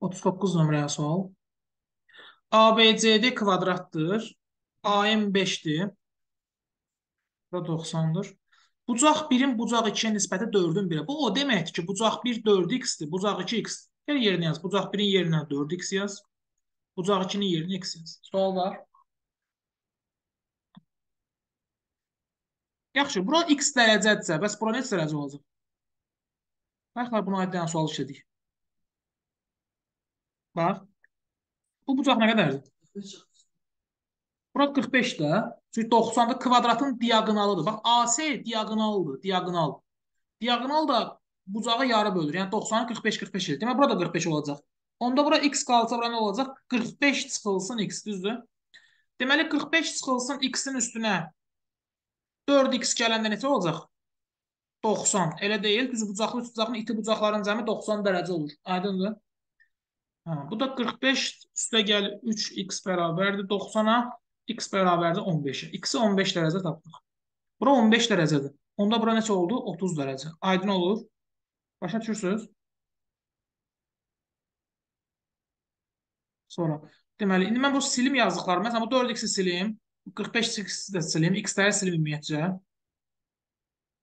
39 nömrəli sual. ABCD kvadratdır. AM 5-dir. Bura 90-dır. Bucaq 1-in bucaq 2-yə nisbəti 4-ün 1-ə. Bu o deməkdir ki, bucaq 1 4x-dir, bucaq 2 x. Gəl yerinə yaz. Bucaq 1-in yerinə 4x yaz. Bucaq 2-nin yerinə x yaz. Sual var. Yaxşı, bura x dərəcədirsə, bəs bura neçə dərəcə olacaq? Baxlar, buna aid sual işlədik. Bax. Bu bucaq nə qədərdir? Bura 45-də. Çünki 90-da kvadratın diaqonalıdır. Bax, AC diaqonaldır, diaqonal. Diaqonal da bucağı yarı bölür. Yəni 90-ı 45-45 edir. Demək, burada 45 olacaq. Onda bura x qalsa, bura nə olacaq? 45 çıxılsın x, düzdür? Deməli, 45 çıxılsın x-in üstünə 4x gələndə neçə olacaq? 90. Elə deyil. Düz bucaqlı üst bucağın iti bucaqların cəmi 90 dərəcə olur. Aydındır? Hə, bu da 45 üstə gəl 3x bərabərdir 90-a, x bərabərdir 15-ə. X-i 15 dərəcə tapdıq. Bura 15 dərəcədir. Onda bura neçə oldu? 30 dərəcə. Aydın olur. Başa düşürsünüz? Sonra, deməli, indi mən bu silim yazdıqlarım. Məsələn, bu 4x-i silim, 45x-i də silim, x-ləri silim ümumiyyətcə.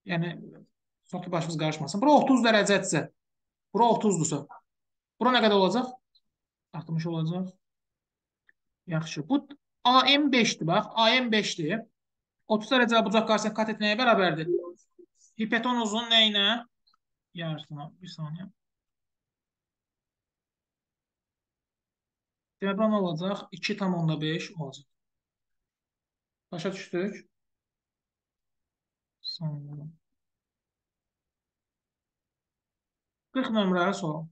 Yəni, ki, başımız qarışmasın. Bura 30 dərəcədirsə, bura 30-dursa, bura nə qədər olacaq? 60 olacaq. Yaxşı. Bu AM 5-dir, bax. AM 5-dir. 30 dərəcə bucaq qarşısına kat et nəyə bərabərdir? Hipotenuzun nəyinə? Yarısına. Bir saniyə. Demək, bura nə olacaq? 2 tam onda 5 olacaq. Başa düşdük? Sonra. 40 nömrəli sual.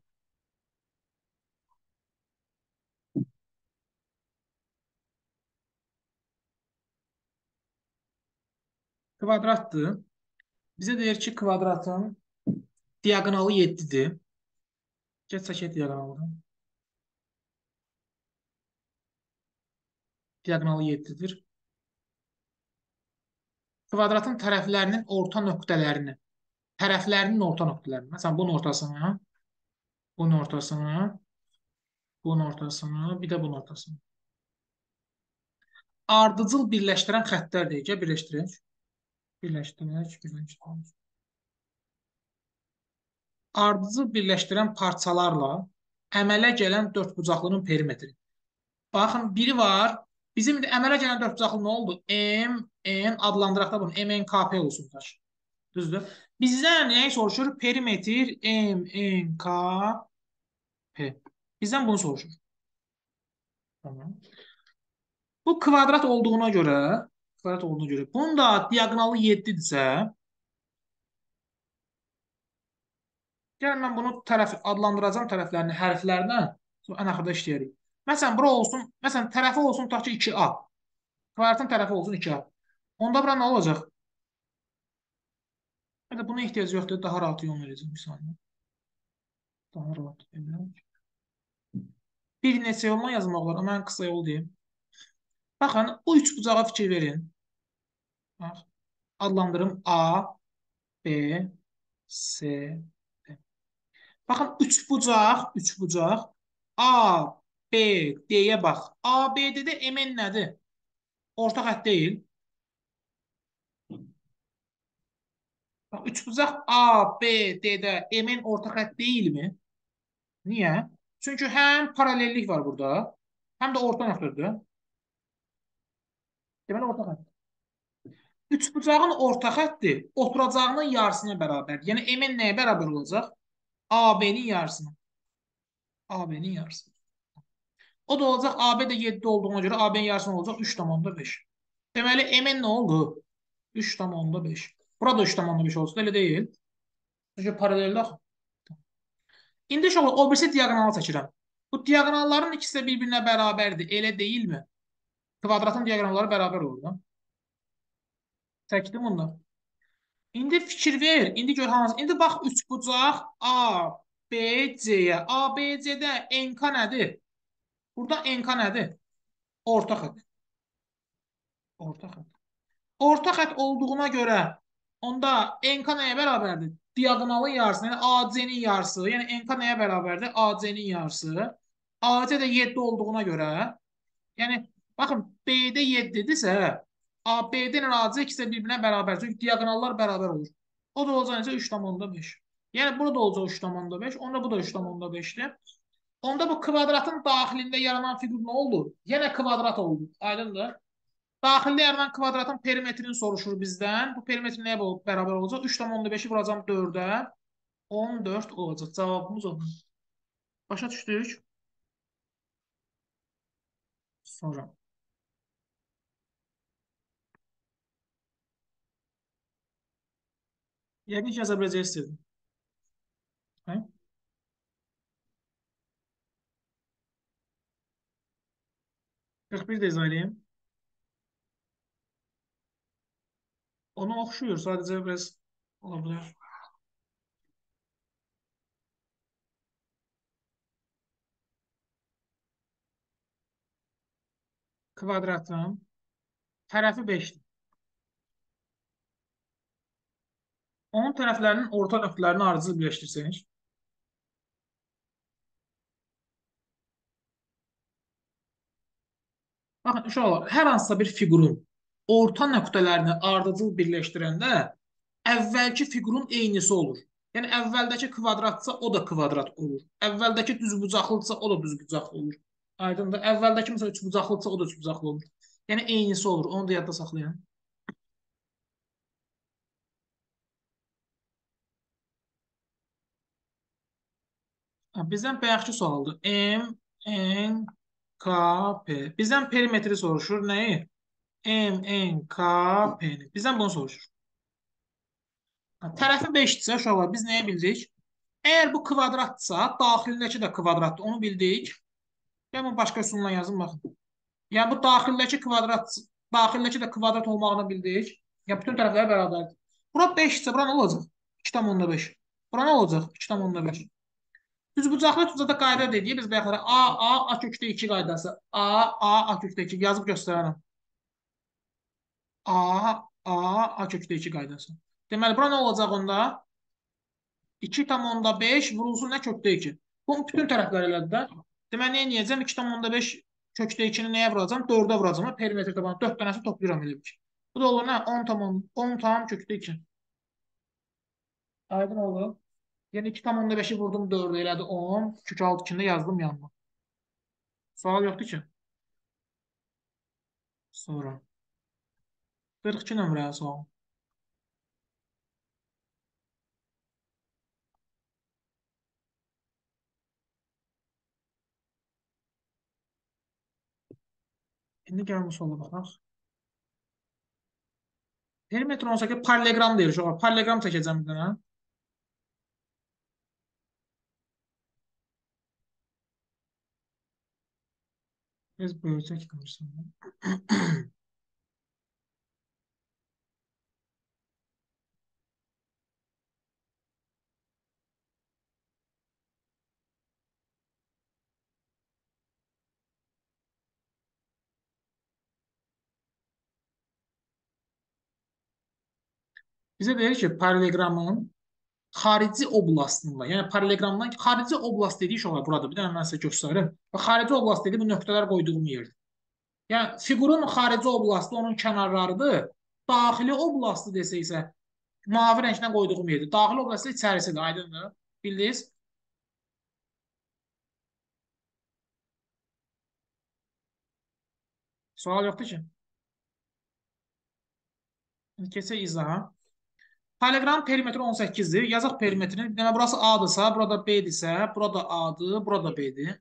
Kvadratdır. Bizə deyir ki, kvadratın diaqonalı 7-dir. Get çəkək diaqonalıdan. Diaqonalı 7-dir. Kvadratın tərəflərinin orta nöqtələrini, tərəflərinin orta nöqtələrini, məsələn, bunun ortasını, bunun ortasını, bunun ortasını, bir də bunun ortasını. Ardıcıl birləşdirən xəttlər deyəcək, birləşdirək. Birləşdirək, birləşdirək. Ardıcı birləşdirən parçalarla əmələ gələn dördbucaqlının perimetri. Baxın, biri var. Bizim əmələ gələn dördbucaqlı nə oldu? M, N adlandıraq da bunu. M, N, K, P olsun. Taş. Düzdür? Bizdən nəyi soruşur? Perimetr M, N, K, P. Bizdən bunu soruşur. Tamam. Bu kvadrat olduğuna görə kvadrat olduğuna görə. Bunun da diaqonalı 7-dirsə, gəl mən bunu tərəf adlandıracağım tərəflərini hərflərlə, sonra ən axırda işləyərik. Məsələn, bura olsun, məsələn, tərəfi olsun tutaq ki 2A. Kvadratın tərəfi olsun 2A. Onda bura nə olacaq? Hətta buna ehtiyac yoxdur, daha rahat yol verəcəm bir saniyə. Daha rahat edirəm. Bir neçə yolla yazmaq olar, amma mən qısa yol deyim. Baxın, bu üç bucağa fikir verin. Bax, adlandırım A, B, C, D. Baxın, üç bucaq, üç bucaq. A, B, D-yə bax. A, B, D-də MN nədir? Orta xət deyil. Bax, üç bucaq A, B, D-də MN orta xət deyilmi? Niyə? Çünki həm paralellik var burada, həm də orta nöqtədir. Deməli, orta xət. Üçbucağın orta xətti oturacağının yarısına bərabər. Yəni MN nəyə bərabər olacaq? AB-nin yarısına. AB-nin yarısı. O da olacaq AB də 7 olduğuna görə AB-nin yarısına olacaq 3,5. Deməli MN nə oldu? 3,5. Burada 3,5 olsun, elə deyil. Çünki paraleldə axı. İndi şoğlu, o birisi diaqonalı çəkirəm. Bu diaqonalların ikisi də bir-birinə bərabərdir, elə deyilmi? Kvadratın diaqonalları bərabər olur da. Çəkdim bunlar. İndi fikir ver. İndi gör hansı. İndi bax üçbucaq A, B, C-yə. A, B, C-də NK nədir? Burada NK nədir? Orta xətt. Orta xətt. Orta xətt olduğuna görə onda NK nəyə bərabərdir? Diaqonalın yarısı, yəni AC-nin yarısı. Yəni NK nəyə bərabərdir? AC-nin yarısı. AC də 7 olduğuna görə, yəni baxın B-də 7-dirsə, AB-də ilə AC ikisi bir-birinə bərabər. Çünki diaqonallar bərabər olur. O da olacaq necə 3,5. Yəni burada da olacaq 3,5, onda bu da 3,5-dir. Onda bu kvadratın daxilində yaranan fiqur nə oldu? Yenə kvadrat oldu. Aydındır? Daxildə yaranan kvadratın perimetrini soruşur bizdən. Bu perimetr nəyə bərabər olacaq? 3,5-i vuracam 4-ə. 14 olacaq. Cavabımız odur. Başa düşdük? Sonra. Yəqin ki, yaza biləcək istəyirdim. Hə? Qırx bir də izah edeyim. Onu oxşuyur, sadəcə biraz ola bilər. Kvadratın tərəfi 5-dir. Onun tərəflərinin orta nöqtələrini ardıcıl birləşdirsək. Baxın, uşaqlar, hər hansısa bir fiqurun orta nöqtələrini ardıcıl birləşdirəndə əvvəlki fiqurun eynisi olur. Yəni əvvəldəki kvadratsa o da kvadrat olur. Əvvəldəki düzbucaqlıdsa o da düzbucaqlı olur. Aydındır. Əvvəldəki məsələn üçbucaqlıdsa o da üçbucaqlı olur. Yəni eynisi olur. Onu da yadda saxlayın. Bizdən bayaqki sualdır. M, N, K, P. Bizdən perimetri soruşur. Nəyi? M, N, K, P-ni. Bizdən bunu soruşur. Tərəfi 5-dirsə, uşaqlar, biz nəyə bildik? Əgər bu kvadratdırsa, daxilindəki də kvadratdır. Onu bildik. Gəlin başqa üsulla yazın, baxın. Yəni, bu daxildəki kvadrat, daxildəki də kvadrat olmağını bildik. Yəni, bütün tərəfləri bərabərdir. Bura 5-dirsə, bura nə olacaq? 2,5. Bura nə olacaq? 2,5. Düzbucaqlı tuzada qayda dediyi biz bayaqlara A, A, A kökdə 2 qaydası. A, A, A kökdə 2 yazıb göstərərəm. A, A, A kökdə 2 qaydası. Deməli, bura nə olacaq onda? 2,5 vurulsun nə kökdə 2. Bu bütün tərəflər elədir də. Deməli, nə edəcəm? 2,5 kökdə 2-ni nəyə vuracam? 4-ə vuracam. Perimetr tabanı 4 dənəsi toplayıram elə bir. Bu da olur nə? 10 tamam, 10 tam kökdə 2. Aydın olur. Yəni 2,5-i vurdum 4-ə elədi 10. Kök altı ikində yazdım yanına. Sual yoxdur ki. Sonra. 42 nömrəyə sual. İndi gəlin bu suala baxaq. Perimetr 18 parallegram deyir uşaqlar. Parallegram çəkəcəm bir dənə. Biz böləcək demişəm. Bizə deyir ki, paralleqramın xarici oblastında, yəni paralleqramdan xarici oblast dediyi şey olar burada. Bir dənə mən sizə göstərim. Və xarici oblast dedi bu nöqtələr qoyduğum yerdir. Yəni fiqurun xarici oblastı onun kənarlarıdır. Daxili oblastı desə isə mavi rənglə qoyduğum yerdir. Daxili oblastı içərisidir, aydındır? Bildiniz? Sual yoxdur ki. Keçək izaha. Paralleqram perimetri 18-dir. Yazaq perimetrini. Demək, burası A-dırsa, burada B-dirsə, burada A-dır, burada B-dir.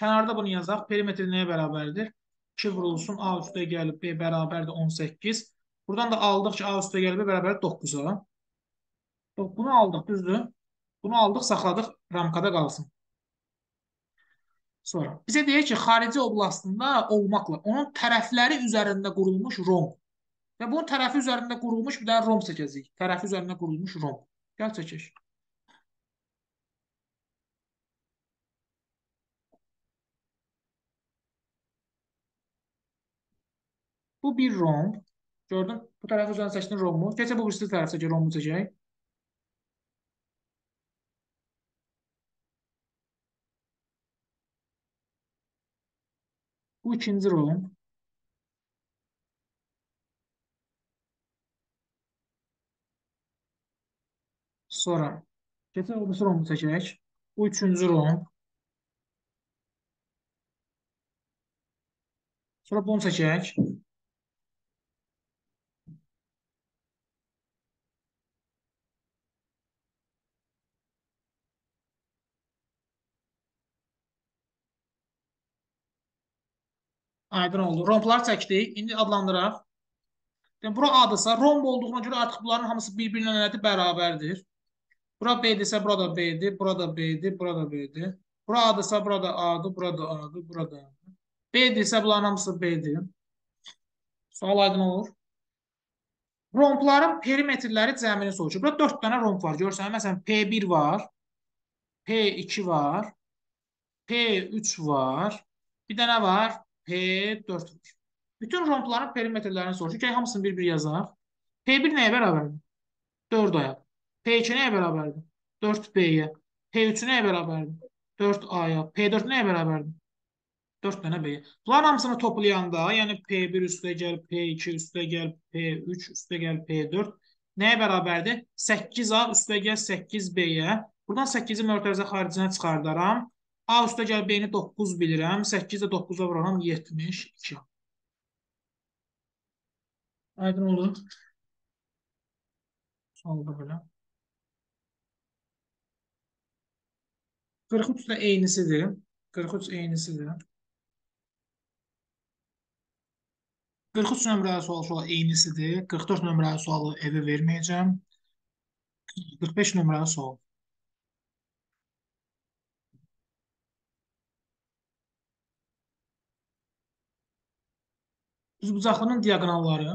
Kənarda bunu yazaq. Perimetri nəyə bərabərdir? 2 vurulsun. A üstə gəlib B bərabərdir 18. Buradan da aldıq ki, A üstə gəlib B bərabərdir 9-a. Bunu aldıq, düzdür? Bunu aldıq, saxladıq, ramkada qalsın. Sonra bizə deyir ki, xarici oblastında olmaqla onun tərəfləri üzərində qurulmuş romb Və bunun tərəfi üzərində qurulmuş bir dənə romb çəkəcəyik. Tərəfi üzərində qurulmuş romb. Gəl çəkək. Bu bir romb. Gördün? Bu tərəf üzərində seçdin rombu. Keçə bu birisi tərəf çəkək, rombu çəkək. Bu ikinci romb. Sonra keçək o birisi rombu çəkək. Bu üçüncü romb. Sonra bunu çəkək. Aydın oldu. Romblar çəkdik. İndi adlandıraq. Yəni, bura A-dırsa, romb olduğuna görə artıq bunların hamısı bir-birinə nədir? Bərabərdir. Bura B-dirsə, bura da B-dir, bura da B-dir, bura da B-dir. Bura A-dırsa, bura da A-dır, bura da A-dır, bura da A-dır. B-dirsə, bunların hamısı B-dir. Sual aydın olur. Rompların perimetrləri cəmini soruşur. Burada 4 dənə romp var. Görsən, məsələn, P1 var, P2 var, P3 var, bir dənə var, P4 var. Bütün rompların perimetrlərini soruşur. Gəl hamısını bir-bir yazaq. P1 nəyə bərabərdir? 4 aya. P2 nəyə bərabərdir? 4B-yə. P3 nəyə bərabərdir? 4A-ya. P4 nəyə bərabərdir? 4 dənə B. Bunların hamısını toplayanda, yəni P1 üstə gəl, P2 üstə gəl, P3 üstə gəl, P4 nəyə bərabərdir? 8A üstə gəl 8B-yə. Buradan 8-i mörtəzə xaricinə çıxardaram. A üstə gəl B-ni 9 bilirəm. 8-də 9-a vuraram 72. Aydın olur. Sualda belə. 43 də eynisidir. 43 eynisidir. 43 nömrəli sual sual eynisidir. 44 nömrəli sualı evə verməyəcəm. 45 nömrəli sual. Düzbucaqlının diaqonalları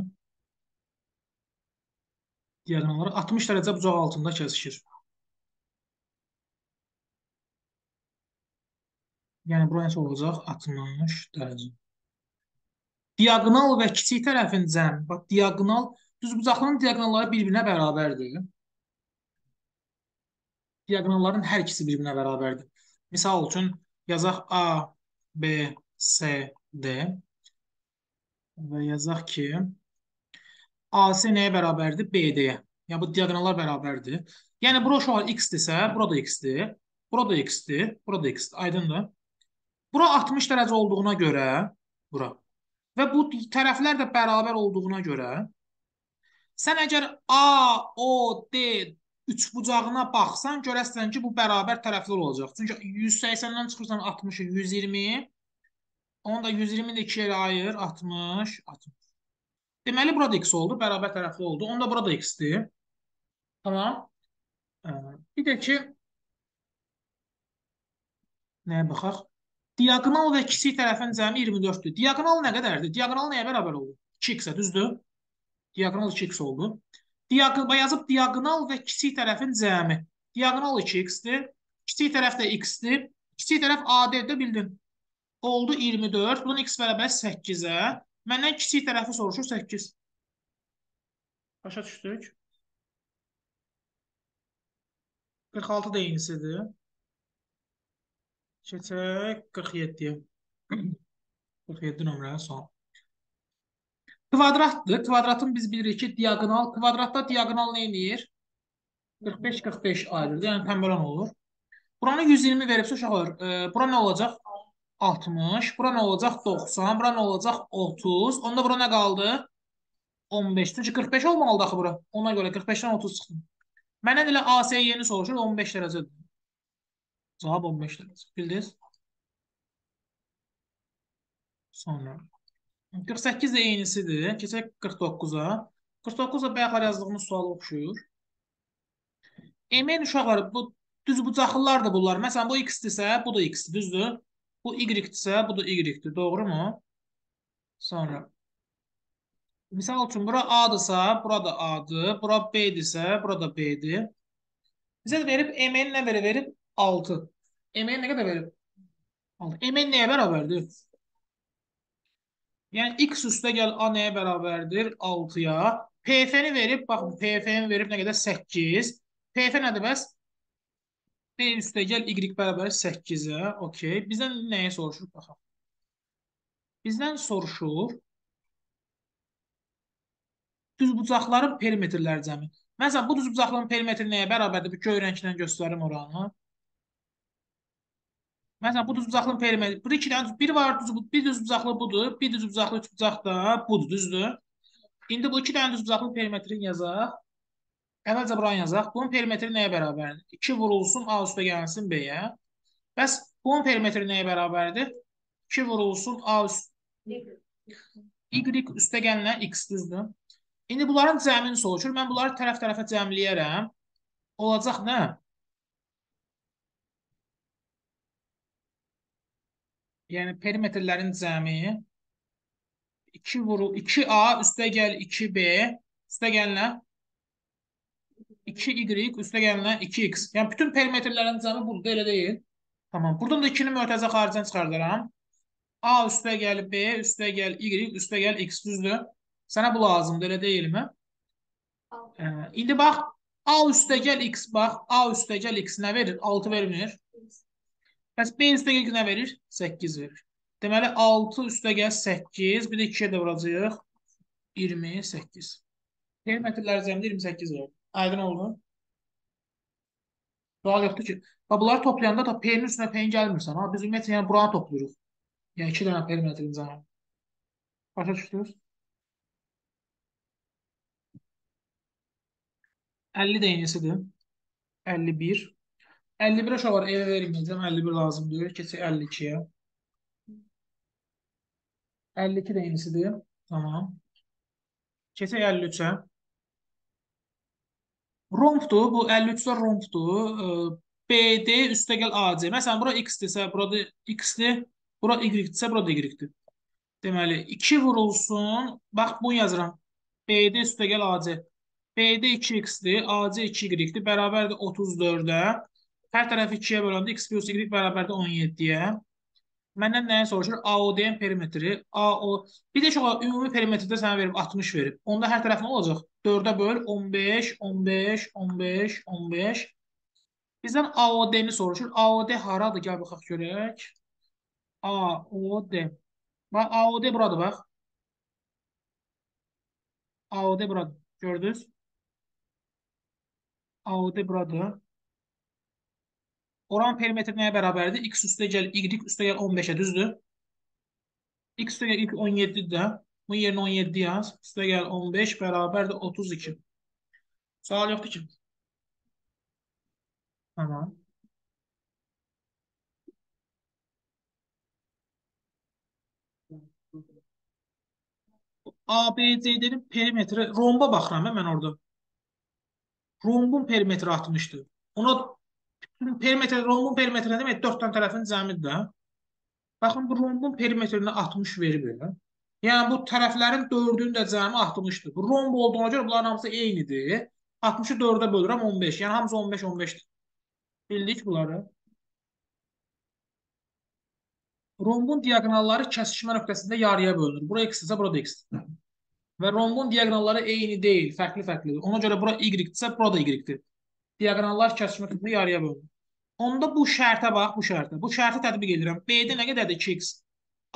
diaqonalları 60 dərəcə bucaq altında kəsişir. Yəni bura necə olacaq? 60 dərəcə. Diaqonal və kiçik tərəfin cəm. Bax, diaqonal, düzbucaqlının diaqonalları bir-birinə bərabərdir. Diaqonalların hər ikisi bir-birinə bərabərdir. Misal üçün, yazaq A, B, C, D və yazaq ki, AC nəyə bərabərdir? BD-yə. Yəni, bu diaqonallar bərabərdir. Yəni, bura uşaq x-dirsə, burada x-dir, burada x-dir, burada x-dir. Aydındır. Bura 60 dərəcə olduğuna görə, bura. Və bu tərəflər də bərabər olduğuna görə, sən əgər A, O, D üçbucağına baxsan, görəsən ki, bu bərabər tərəflər olacaq. Çünki 180-dən çıxırsan 60-ı 120, onu da 120-ni də 2 yerə ayır, 60, 60. Deməli, burada x oldu, bərabər tərəfli oldu. Onda burada x-dir. Tamam. Bir də ki, nəyə baxaq? Diaqonal və kiçik tərəfin cəmi 24-dür. Diaqonal nə qədərdir? Diaqonal nəyə bərabər olur? 2x-ə, düzdür? Diaqonal 2x oldu. Diaqonal yazıb diaqonal və kiçik tərəfin cəmi. Diaqonal 2x-dir. Kiçik tərəf də x-dir. Kiçik tərəf AD-də bildin. Oldu 24. Bunun x bərabər 8-ə. Məndən kiçik tərəfi soruşur 8. Başa düşdük. 46 da eynisidir. Keçək 47-yə. 47 nömrəli sual. Kvadratdır. Kvadratın biz bilirik ki, diaqonal. Kvadratda diaqonal nə edir? 45-45 ayrılır. Yəni tənbələn olur. Buranı 120 veribsə uşaqlar, e, bura nə olacaq? 60. Bura nə olacaq? 90. Bura nə olacaq? 30. Onda bura nə qaldı? 15. Çünki 45 olmalıdır axı bura. Ona görə 45-dən 30 çıxdım. Məndən elə ASY-ni soruşur, 15 dərəcədir. Cavab 15 dərəcə. Bildiniz? Sonra. 48 də eynisidir. Keçək 49-a. 49 da bayaq yazdığımız sual oxşuyur. Emin uşaqlar, bu düz bucaqlılardır bunlar. Məsələn, bu x-dirsə, bu da x-dir, düzdür? Bu y-dirsə, bu da y-dir. Doğru mu? Sonra. Misal üçün, bura A-dırsa, bura da A-dır. Bura B-dirsə, bura da B-dir. Bizə verib MN nə verib? Verib 6. MN nə qədər verib? 6. MN nəyə bərabərdir? Yəni x üstə gəl A nəyə bərabərdir? 6-ya. PF-ni verib, baxın, PF-ni verib nə qədər? 8. PF nədir bəs? B üstə gəl Y bərabər 8-ə. Okey. Bizdən nəyi soruşur? Baxaq. Bizdən soruşur düzbucaqların perimetrləri cəmi. Məsələn, bu düzbucaqlığın perimetri nəyə bərabərdir? Bu göy rənglə göstərim oranı. Məsələn, bu düzbucaqlığın perimetri. Bu iki dənə bir var, düz, bir düzbucaqlı budur, bir düzbucaqlı üçbucaq da budur, düzdür? İndi bu iki dənə düzbucaqlığın perimetrini yazaq. Əvvəlcə buranı yazaq. Bunun perimetri nəyə bərabərdir? 2 vurulsun A üstə gəlsin B-yə. Bəs bunun perimetri nəyə bərabərdir? 2 vurulsun A üstə Y üstə gəlinə X düzdür. İndi bunların cəmini soruşur. Mən bunları tərəf-tərəfə cəmləyərəm. Olacaq nə? Yəni perimetrlərin cəmi 2 vurul 2A üstə gəl 2B üstə gəlinə 2y üstə gəlinə 2x. Yəni bütün perimetrlərin cəmi budur, elə deyil. Tamam. Buradan da 2-ni mötərizə xaricdən çıxardıram. A üstə gəl B, üstə gəl Y, üstə gəl X düzdür. Sənə bu lazımdır, elə deyilmi? Hə, indi bax, A üstə gəl X, bax, A üstə gəl X nə verir? 6 vermir. Bəs B üstə gəl nə verir? 8 verir. Deməli, 6 üstə gəl 8, bir də 2-yə də vuracaq. 28. Perimetrlər cəmdə 28 verir. Aydın oldu? Sual yoxdur ki. Və bunları toplayanda da P-nin üstünə P-in gəlmirsən. Ha? Biz ümumiyyətlə yəni buranı toplayırıq. Yəni 2 dənə perimetrin cəmi. Başa düşdünüz? 50 də eynisidir. 51. 51 uşaqlar evə verməyəcəm. 51 lazım deyir. Keçək 52-yə. 52 də eynisidir. Tamam. Keçək 53-ə. Rompdur. Bu 53-də rompdur. BD üstə gəl AC. Məsələn, bura X-dirsə, burada X-dir. Bura Y-dirsə, bura da Y-dir. Deməli, 2 vurulsun. Bax, bunu yazıram. BD üstə gəl AC. BD 2x-dir, AC 2y-dir. Bərabərdir 34-ə. Hər tərəfi 2-yə böləndə x plus y bərabərdir 17-yə. Məndən nəyə soruşur? AOD-nin perimetri. AO. Bir də şoğa ümumi perimetrdə sənə verib 60 verib. Onda hər tərəf nə olacaq? 4-ə böl 15, 15, 15, 15. Bizdən AOD-ni soruşur. AOD haradır? Gəl baxaq görək. AOD. Bax AOD buradır bax. AOD buradır. Gördünüz? AOD buradır. Oran perimetri nəyə bərabərdir? X üstə gəl, Y üstə gəl 15-ə, düzdür? X üstə gəl 17-dir də. Bunun yerinə 17 yaz. Üstə gəl 15 bərabərdir 32. Sual yoxdur ki. Tamam. ABCD'nin perimetri, romba baxıram mən orada. Rombun perimetri 60-dır. Ona perimetr, rombun perimetri nə demək? 4 dənə tərəfin cəmidir də. Baxın, bu rombun perimetrini 60 verib elə. Yəni, bu tərəflərin dördünün də cəmi 60-dır. Bu romb olduğuna görə bunların hamısı eynidir. 60-ı 4-ə bölürəm 15. Yəni, hamısı 15-15-dir. Bildik bunları. Rombun diaqonalları kəsişmə nöqtəsində yarıya bölünür. Bura x-dirsə, bura da x-dir. Və rombun diaqonalları eyni deyil, fərqli-fərqlidir. Ona görə bura y-dirsə, bura da y-dir. Diaqonallar kəsişmə nöqtəsində yarıya bölünür. Onda bu şərtə bax, bu şərtə. Bu şərti tətbiq edirəm. B-də nə qədərdir? 2x.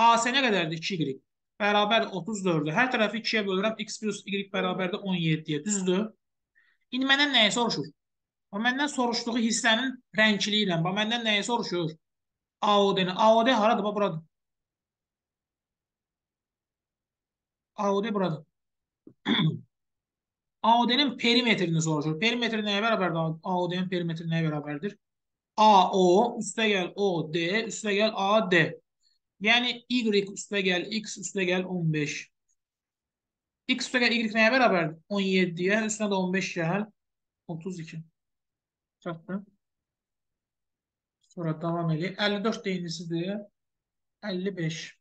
AC nə qədərdir? 2y. Bərabər 34-dür. Hər tərəfi 2-yə bölürəm. x plus y bərabərdir 17-yə. Düzdür? İndi məndən nəyi soruşur? O məndən soruşduğu hissənin rəngçiliyi ilə. Bax, məndən nəyi soruşur? AOD-ni. AOD haradır? Bax, buradır. AOD buradır. <clears throat> AOD-nin perimetrini soruşur. Perimetri nəyə bərabərdir? AOD-nin perimetri nəyə bərabərdir? A O üste gel O D üste gel A D. Yani Y üste gel X üste gel 15. X üste gel Y neye beraber? 17'ye üstüne de 15 gel 32. Çattı. Sonra devam edelim. 54 değinlisidir. 55.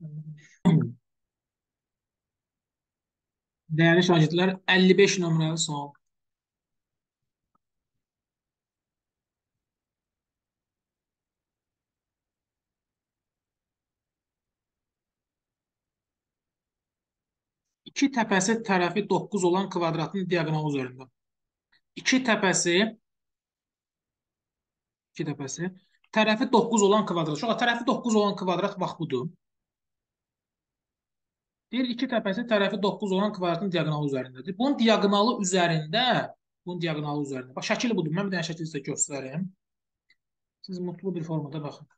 55. Değerli şagirdler 55 numaralı soğuk. 2 təpəsi tərəfi 9 olan kvadratın diaqonalı üzərində. 2 təpəsi 2 təpəsi tərəfi 9 olan kvadrat. Uşaqlar tərəfi 9 olan kvadrat bax budur. Deyir 2 təpəsi tərəfi 9 olan kvadratın diaqonalı üzərindədir. Bunun diaqonalı üzərində, bunun diaqonalı üzərində. Bax şəkil budur. Mən bir dənə şəkil sizə göstərim. Siz mutlu bir formada baxın.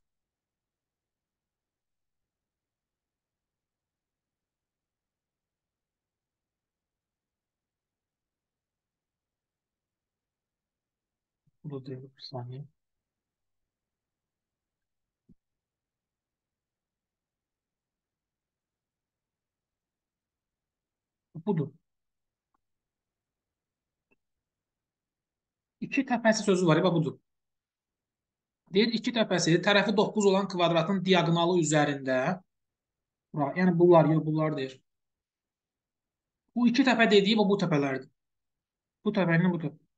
Deyil, bir saniyə. Budur. İki təpəsi sözü var, bax budur. Deyir, iki təpəsi tərəfi 9 olan kvadratın diaqonalı üzərində. Yəni bunlar, yox, bunlar deyir. Bu iki təpə dediyi bu təpələrdir. Bu təpənin bu təpə.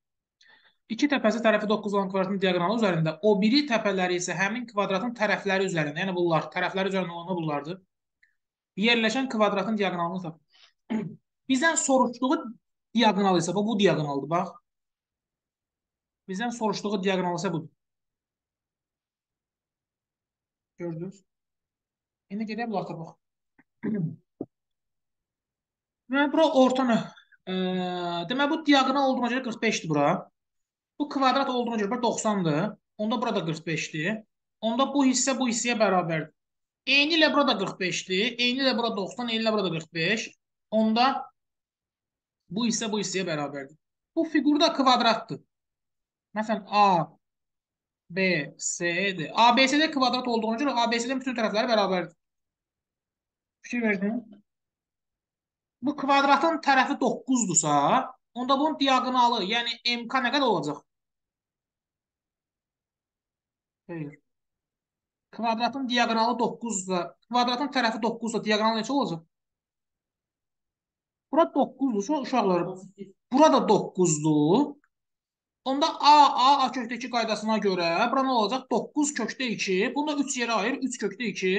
İki təpəsi tərəfi 9 olan kvadratın diaqonalı üzərində, o biri təpələri isə həmin kvadratın tərəfləri üzərində, yəni bunlar, tərəfləri üzərində olanlar bunlardır. Yerləşən kvadratın diaqonalını tap. <clears throat> Bizdən soruşduğu diaqonal isə bu, bu diaqonaldır, bax. Bizdən soruşduğu diaqonal isə budur. Gördünüz? İndi gedək bu artıq bax. <clears throat> Deməli, bura orta növ. Deməli, bu diaqonal olduğuna görə 45-dir bura. Bu kvadrat olduğuna görə 90-dır. Onda burada 45-dir. Onda bu hissə bu hissəyə bərabərdir. Eyni ilə burada 45-dir. Eyni ilə burada 90, eyni ilə burada 45. Onda bu hissə bu hissəyə bərabərdir. Bu fiqurda kvadratdır. Məsələn, A, B, C-dir. ABC-də kvadrat olduğuna görə ABC-dən bütün tərəfləri bərabərdir. Fikir verdin? Bu kvadratın tərəfi 9-dursa, onda bunun diaqonalı, yəni MK nə qədər olacaq? Xeyr. Kvadratın diaqonalı 9-da, kvadratın tərəfi 9-da diaqonalı neçə olacaq? Bura 9-dur uşaqlar. Burada 9-dur. Onda A, A, A kökdə 2 qaydasına görə bura nə olacaq? 9 kökdə 2. Bunu da 3 yerə ayır. 3 kökdə 2.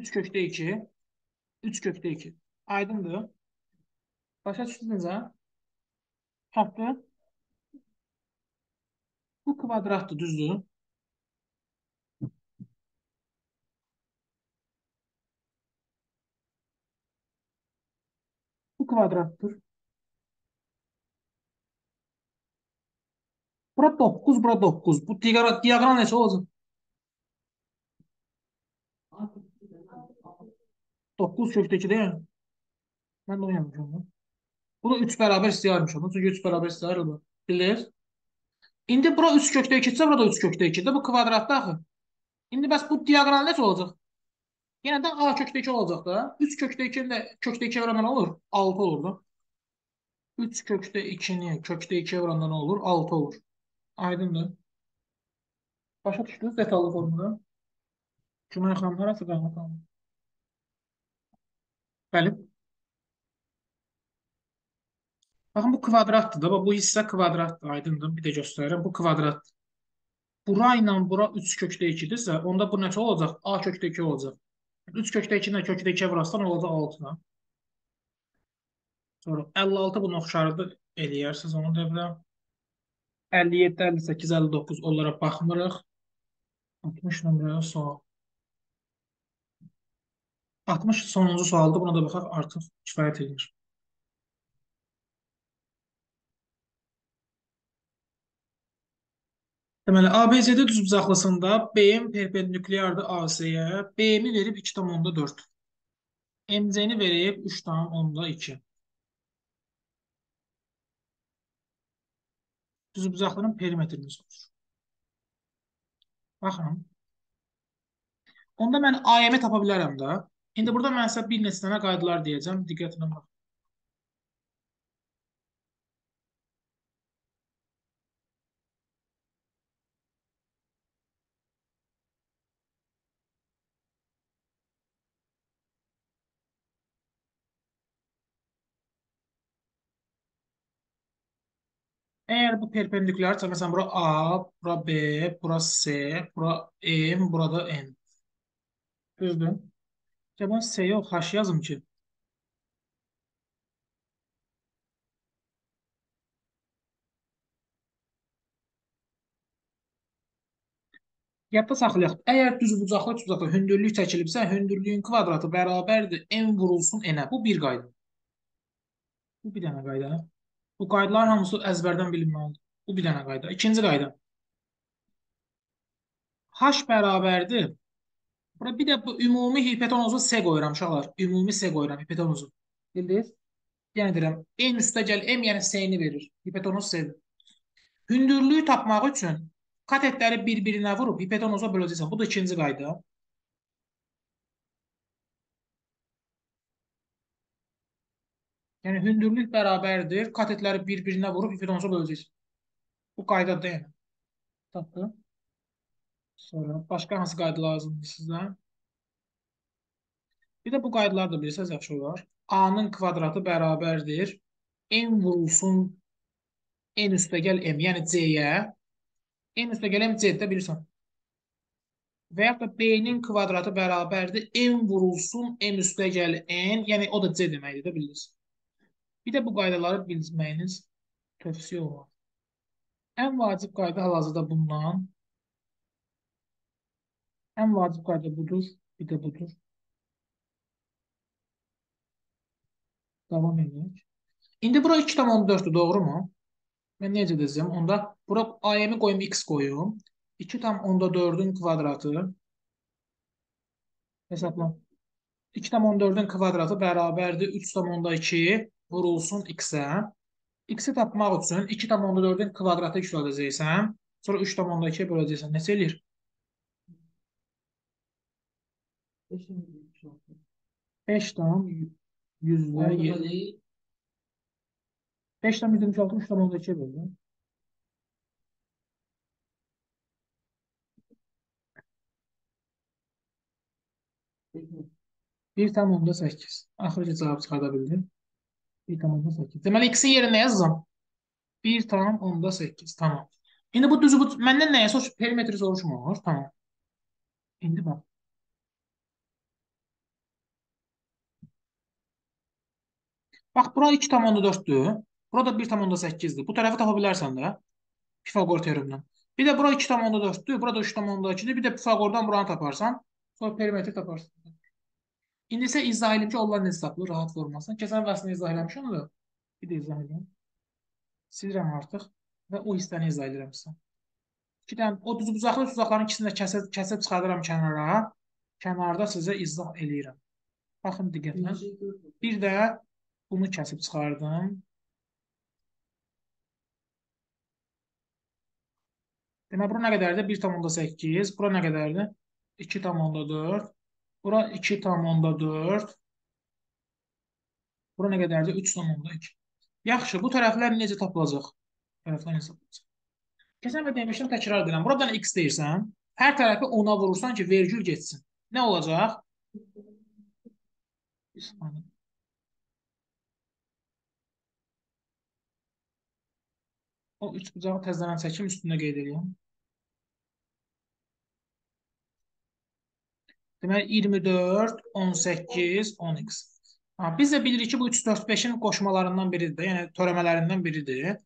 3 kökdə 2. 3 kökdə 2. Aydındır. Başa düşdünüz ha? Haqqı. Bu kvadratdır, düzdür? Bu kvadrattır. Bura 9, bura 9. Bu diagonal, neçə olacaq? 9 kökdə 2 deyil. Mən də oynamışam. Bu da 3 bərabər istəyərmişəm. Çünki 3 bərabər istəyirlər. Bilir? İndi bura 3 kökdə 2 isə bura da 3 kökdə 2-dir. Bu kvadratda axı. İndi bəs bu diagonal neçə olacaq? Yenə də A kökdə 2 olacaq da. 3 kökdə 2-ni də kökdə 2-yə vuranda nə olur? 6 olur da. 3 kökdə 2-ni kökdə 2-yə vuranda nə olur? 6 olur. Aydındır. Başa düşdünüz detallı formada? Cümay xanım, harası qalmaq xanım? Bəli. Baxın, bu kvadratdır da. Bu hissə kvadratdır. Aydındır. Bir də göstərirəm. Bu kvadratdır. Bura ilə bura 3 kökdə 2-dirsə, onda bu neçə olacaq? A kökdə 2 olacaq. 3 kökdə 2 ilə kökdə 2-yə vurarsan olacaq 6-dan. Sonra 56 bunu oxşardı eləyərsiniz. Onu da biləm. 57, 58, 59 onlara baxmırıq. 60 nömrəyə sual. 60 sonuncu sualdır. Buna da baxaq, artıq kifayət edir. Deməli, ABCD düzbucaqlısında BM perpendikulyardır AC-yə. BM-i verib 2,4. MC-ni verib 3,2. Düzbucaqlının perimetrini soruşur. Baxın. Onda mən AM-i tapa bilərəm də. İndi burada mən sizə bir neçə dənə qaydalar deyəcəm. Diqqətlə baxın. Eğer bu perpendikülerse mesela bura A, bura B, bura C, bura M, burada N. Düzdür? Ya ben yox, H yazım ki. Yadda saxlayaq. Əgər düzbucaqlı üçbucaqlı hündürlük çəkilibsə, hündürlüyün kvadratı bərabərdir n vurulsun n-ə. Bu bir qayda. Bu bir dənə qayda. Bu qaydaların hamısı əzbərdən bilinməlidir. Bu bir dənə qayda. İkinci qayda. H bərabərdir. Bura bir də bu ümumi hipotenuzu S qoyuram uşaqlar. Ümumi S qoyuram hipotenuzu. Bildiniz? Yəni deyirəm, n üstə gəl m, yəni S-ni verir. Hipotenuz S-dir. Hündürlüyü tapmaq üçün katetləri bir-birinə vurub hipotenuza böləcəksən. Bu da ikinci qayda. Yəni hündürlük bərabərdir. Katetləri bir-birinə vurub hipotenuza böləcəksən. Bu qaydadır yəni. Tapdı. Sonra başqa hansı qayda lazımdır sizə? Bir də bu qaydaları da bilirsəz yaxşı olar. A-nın kvadratı bərabərdir. n vurulsun n üstə gəl m, yəni c-yə. n üstə gəl m c-də bilirsən. Və yaxud da b-nin kvadratı bərabərdir. n vurulsun m üstə gəl n, yəni o da c deməkdir də bilirsiniz. Bir də bu qaydaları bilməyiniz tövsiyə olar. Ən vacib qayda hal-hazırda bundan. Ən vacib qayda budur, bir də budur. Davam edək. İndi bura 2,4-dür, doğrumu? Mən necə edəcəm? Onda bura AM-i qoyum, x qoyum. 2,4-ün kvadratı hesabla. 2,4-ün kvadratı bərabərdir 3,2 vurulsun x-ə. X-i tapmaq üçün 2,4-ün kvadratı yüksəldəcəksən. Sonra 3,2-yə böləcəksən. Neçə eləyir? 5 tam yüzde 5 tam yüzde 36 3 tam onda 2'ye böldü. Bir tam onda 8. Axırıncı cavab çıxarda bildim. Bir tam onda 8. Deməli, x-i yerinə yazsam. Bir tam onda 8. Tamam. İndi bu düzü, bu, məndən nəyə soruş, perimetri soruşmur. Tamam. İndi bax. Bax, bura 2,4-dür. Burada 1,8-dir. Bu tərəfi tapa bilərsən də. Pifagor teoremindən. Bir də bura 2,4-dür. Burada 3,2-dir. Bir də Pifagordan buranı taparsan. Sonra perimetri taparsan. İndi isə izah edim ki, onlar necə tapılır rahat formasına. Keçən vəsini izah eləmişəm da. Bir də izah edim. Silirəm artıq və o hissəni izah edirəm sizə. İki dənə o düzbucaqlı tuzaqların ikisini də kəsib, kəsib çıxardıram kənara. Kənarda sizə izah eləyirəm. Baxın diqqətlə. Bir də bunu kəsib çıxardım. Demək, bura nə qədərdir? 1,8. Bura nə qədərdir? 2,4. Bura 2,4. Bura nə qədərdir? 3,2. Yaxşı, bu tərəflər necə tapılacaq? Tərəflər necə tapılacaq? Keçən və demişdim, təkrar edirəm. Buradan x deyirsən, hər tərəfi 10-a vurursan ki, vergül geçsin. Nə olacaq? Bir saniyə. O üç bucağı təzələn çəkim üstündə qeyd edirəm. Deməli 24, 18, 10x. Ha, biz də bilirik ki, bu 3, 4, 5-in qoşmalarından biridir. Yəni törəmələrindən biridir.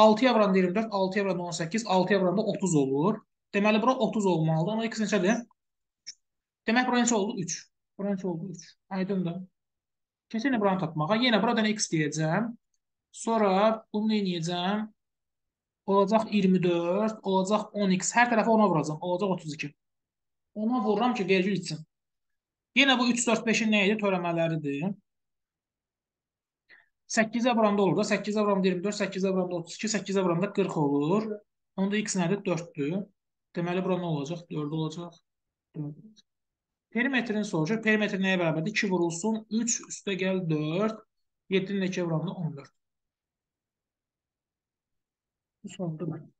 6-ya vuran 24, 6-ya vuran 18, 6-ya vuran da 30 olur. Deməli, bura 30 olmalıdır. Ona x neçədir? Demək, bura neçə oldu? 3. Bura neçə oldu? 3. Aydındır. Keçən buranı tapmağa. Yenə buradan x deyəcəm. Sonra bunu eləyəcəm. Olacaq 24, olacaq 10x. Hər tərəfə 10-a vuracam. Olacaq 32. Ona vururam ki, vergül içsin. Yenə bu 3, 4, 5-in nə idi? Törəmələridir. 8-ə vuranda olur da. 8-ə vuranda 24, 8-ə vuranda 32, 8-ə vuranda 40 olur. Onda x nədir? 4-dür. Deməli, bura nə olacaq? 4 olacaq. 4 olacaq. Perimetrini soruşur. Perimetr nəyə bərabərdir? 2 vurulsun. 3 üstə gəl 4. 7-nin 2-yə vuranda 14. Bu mən.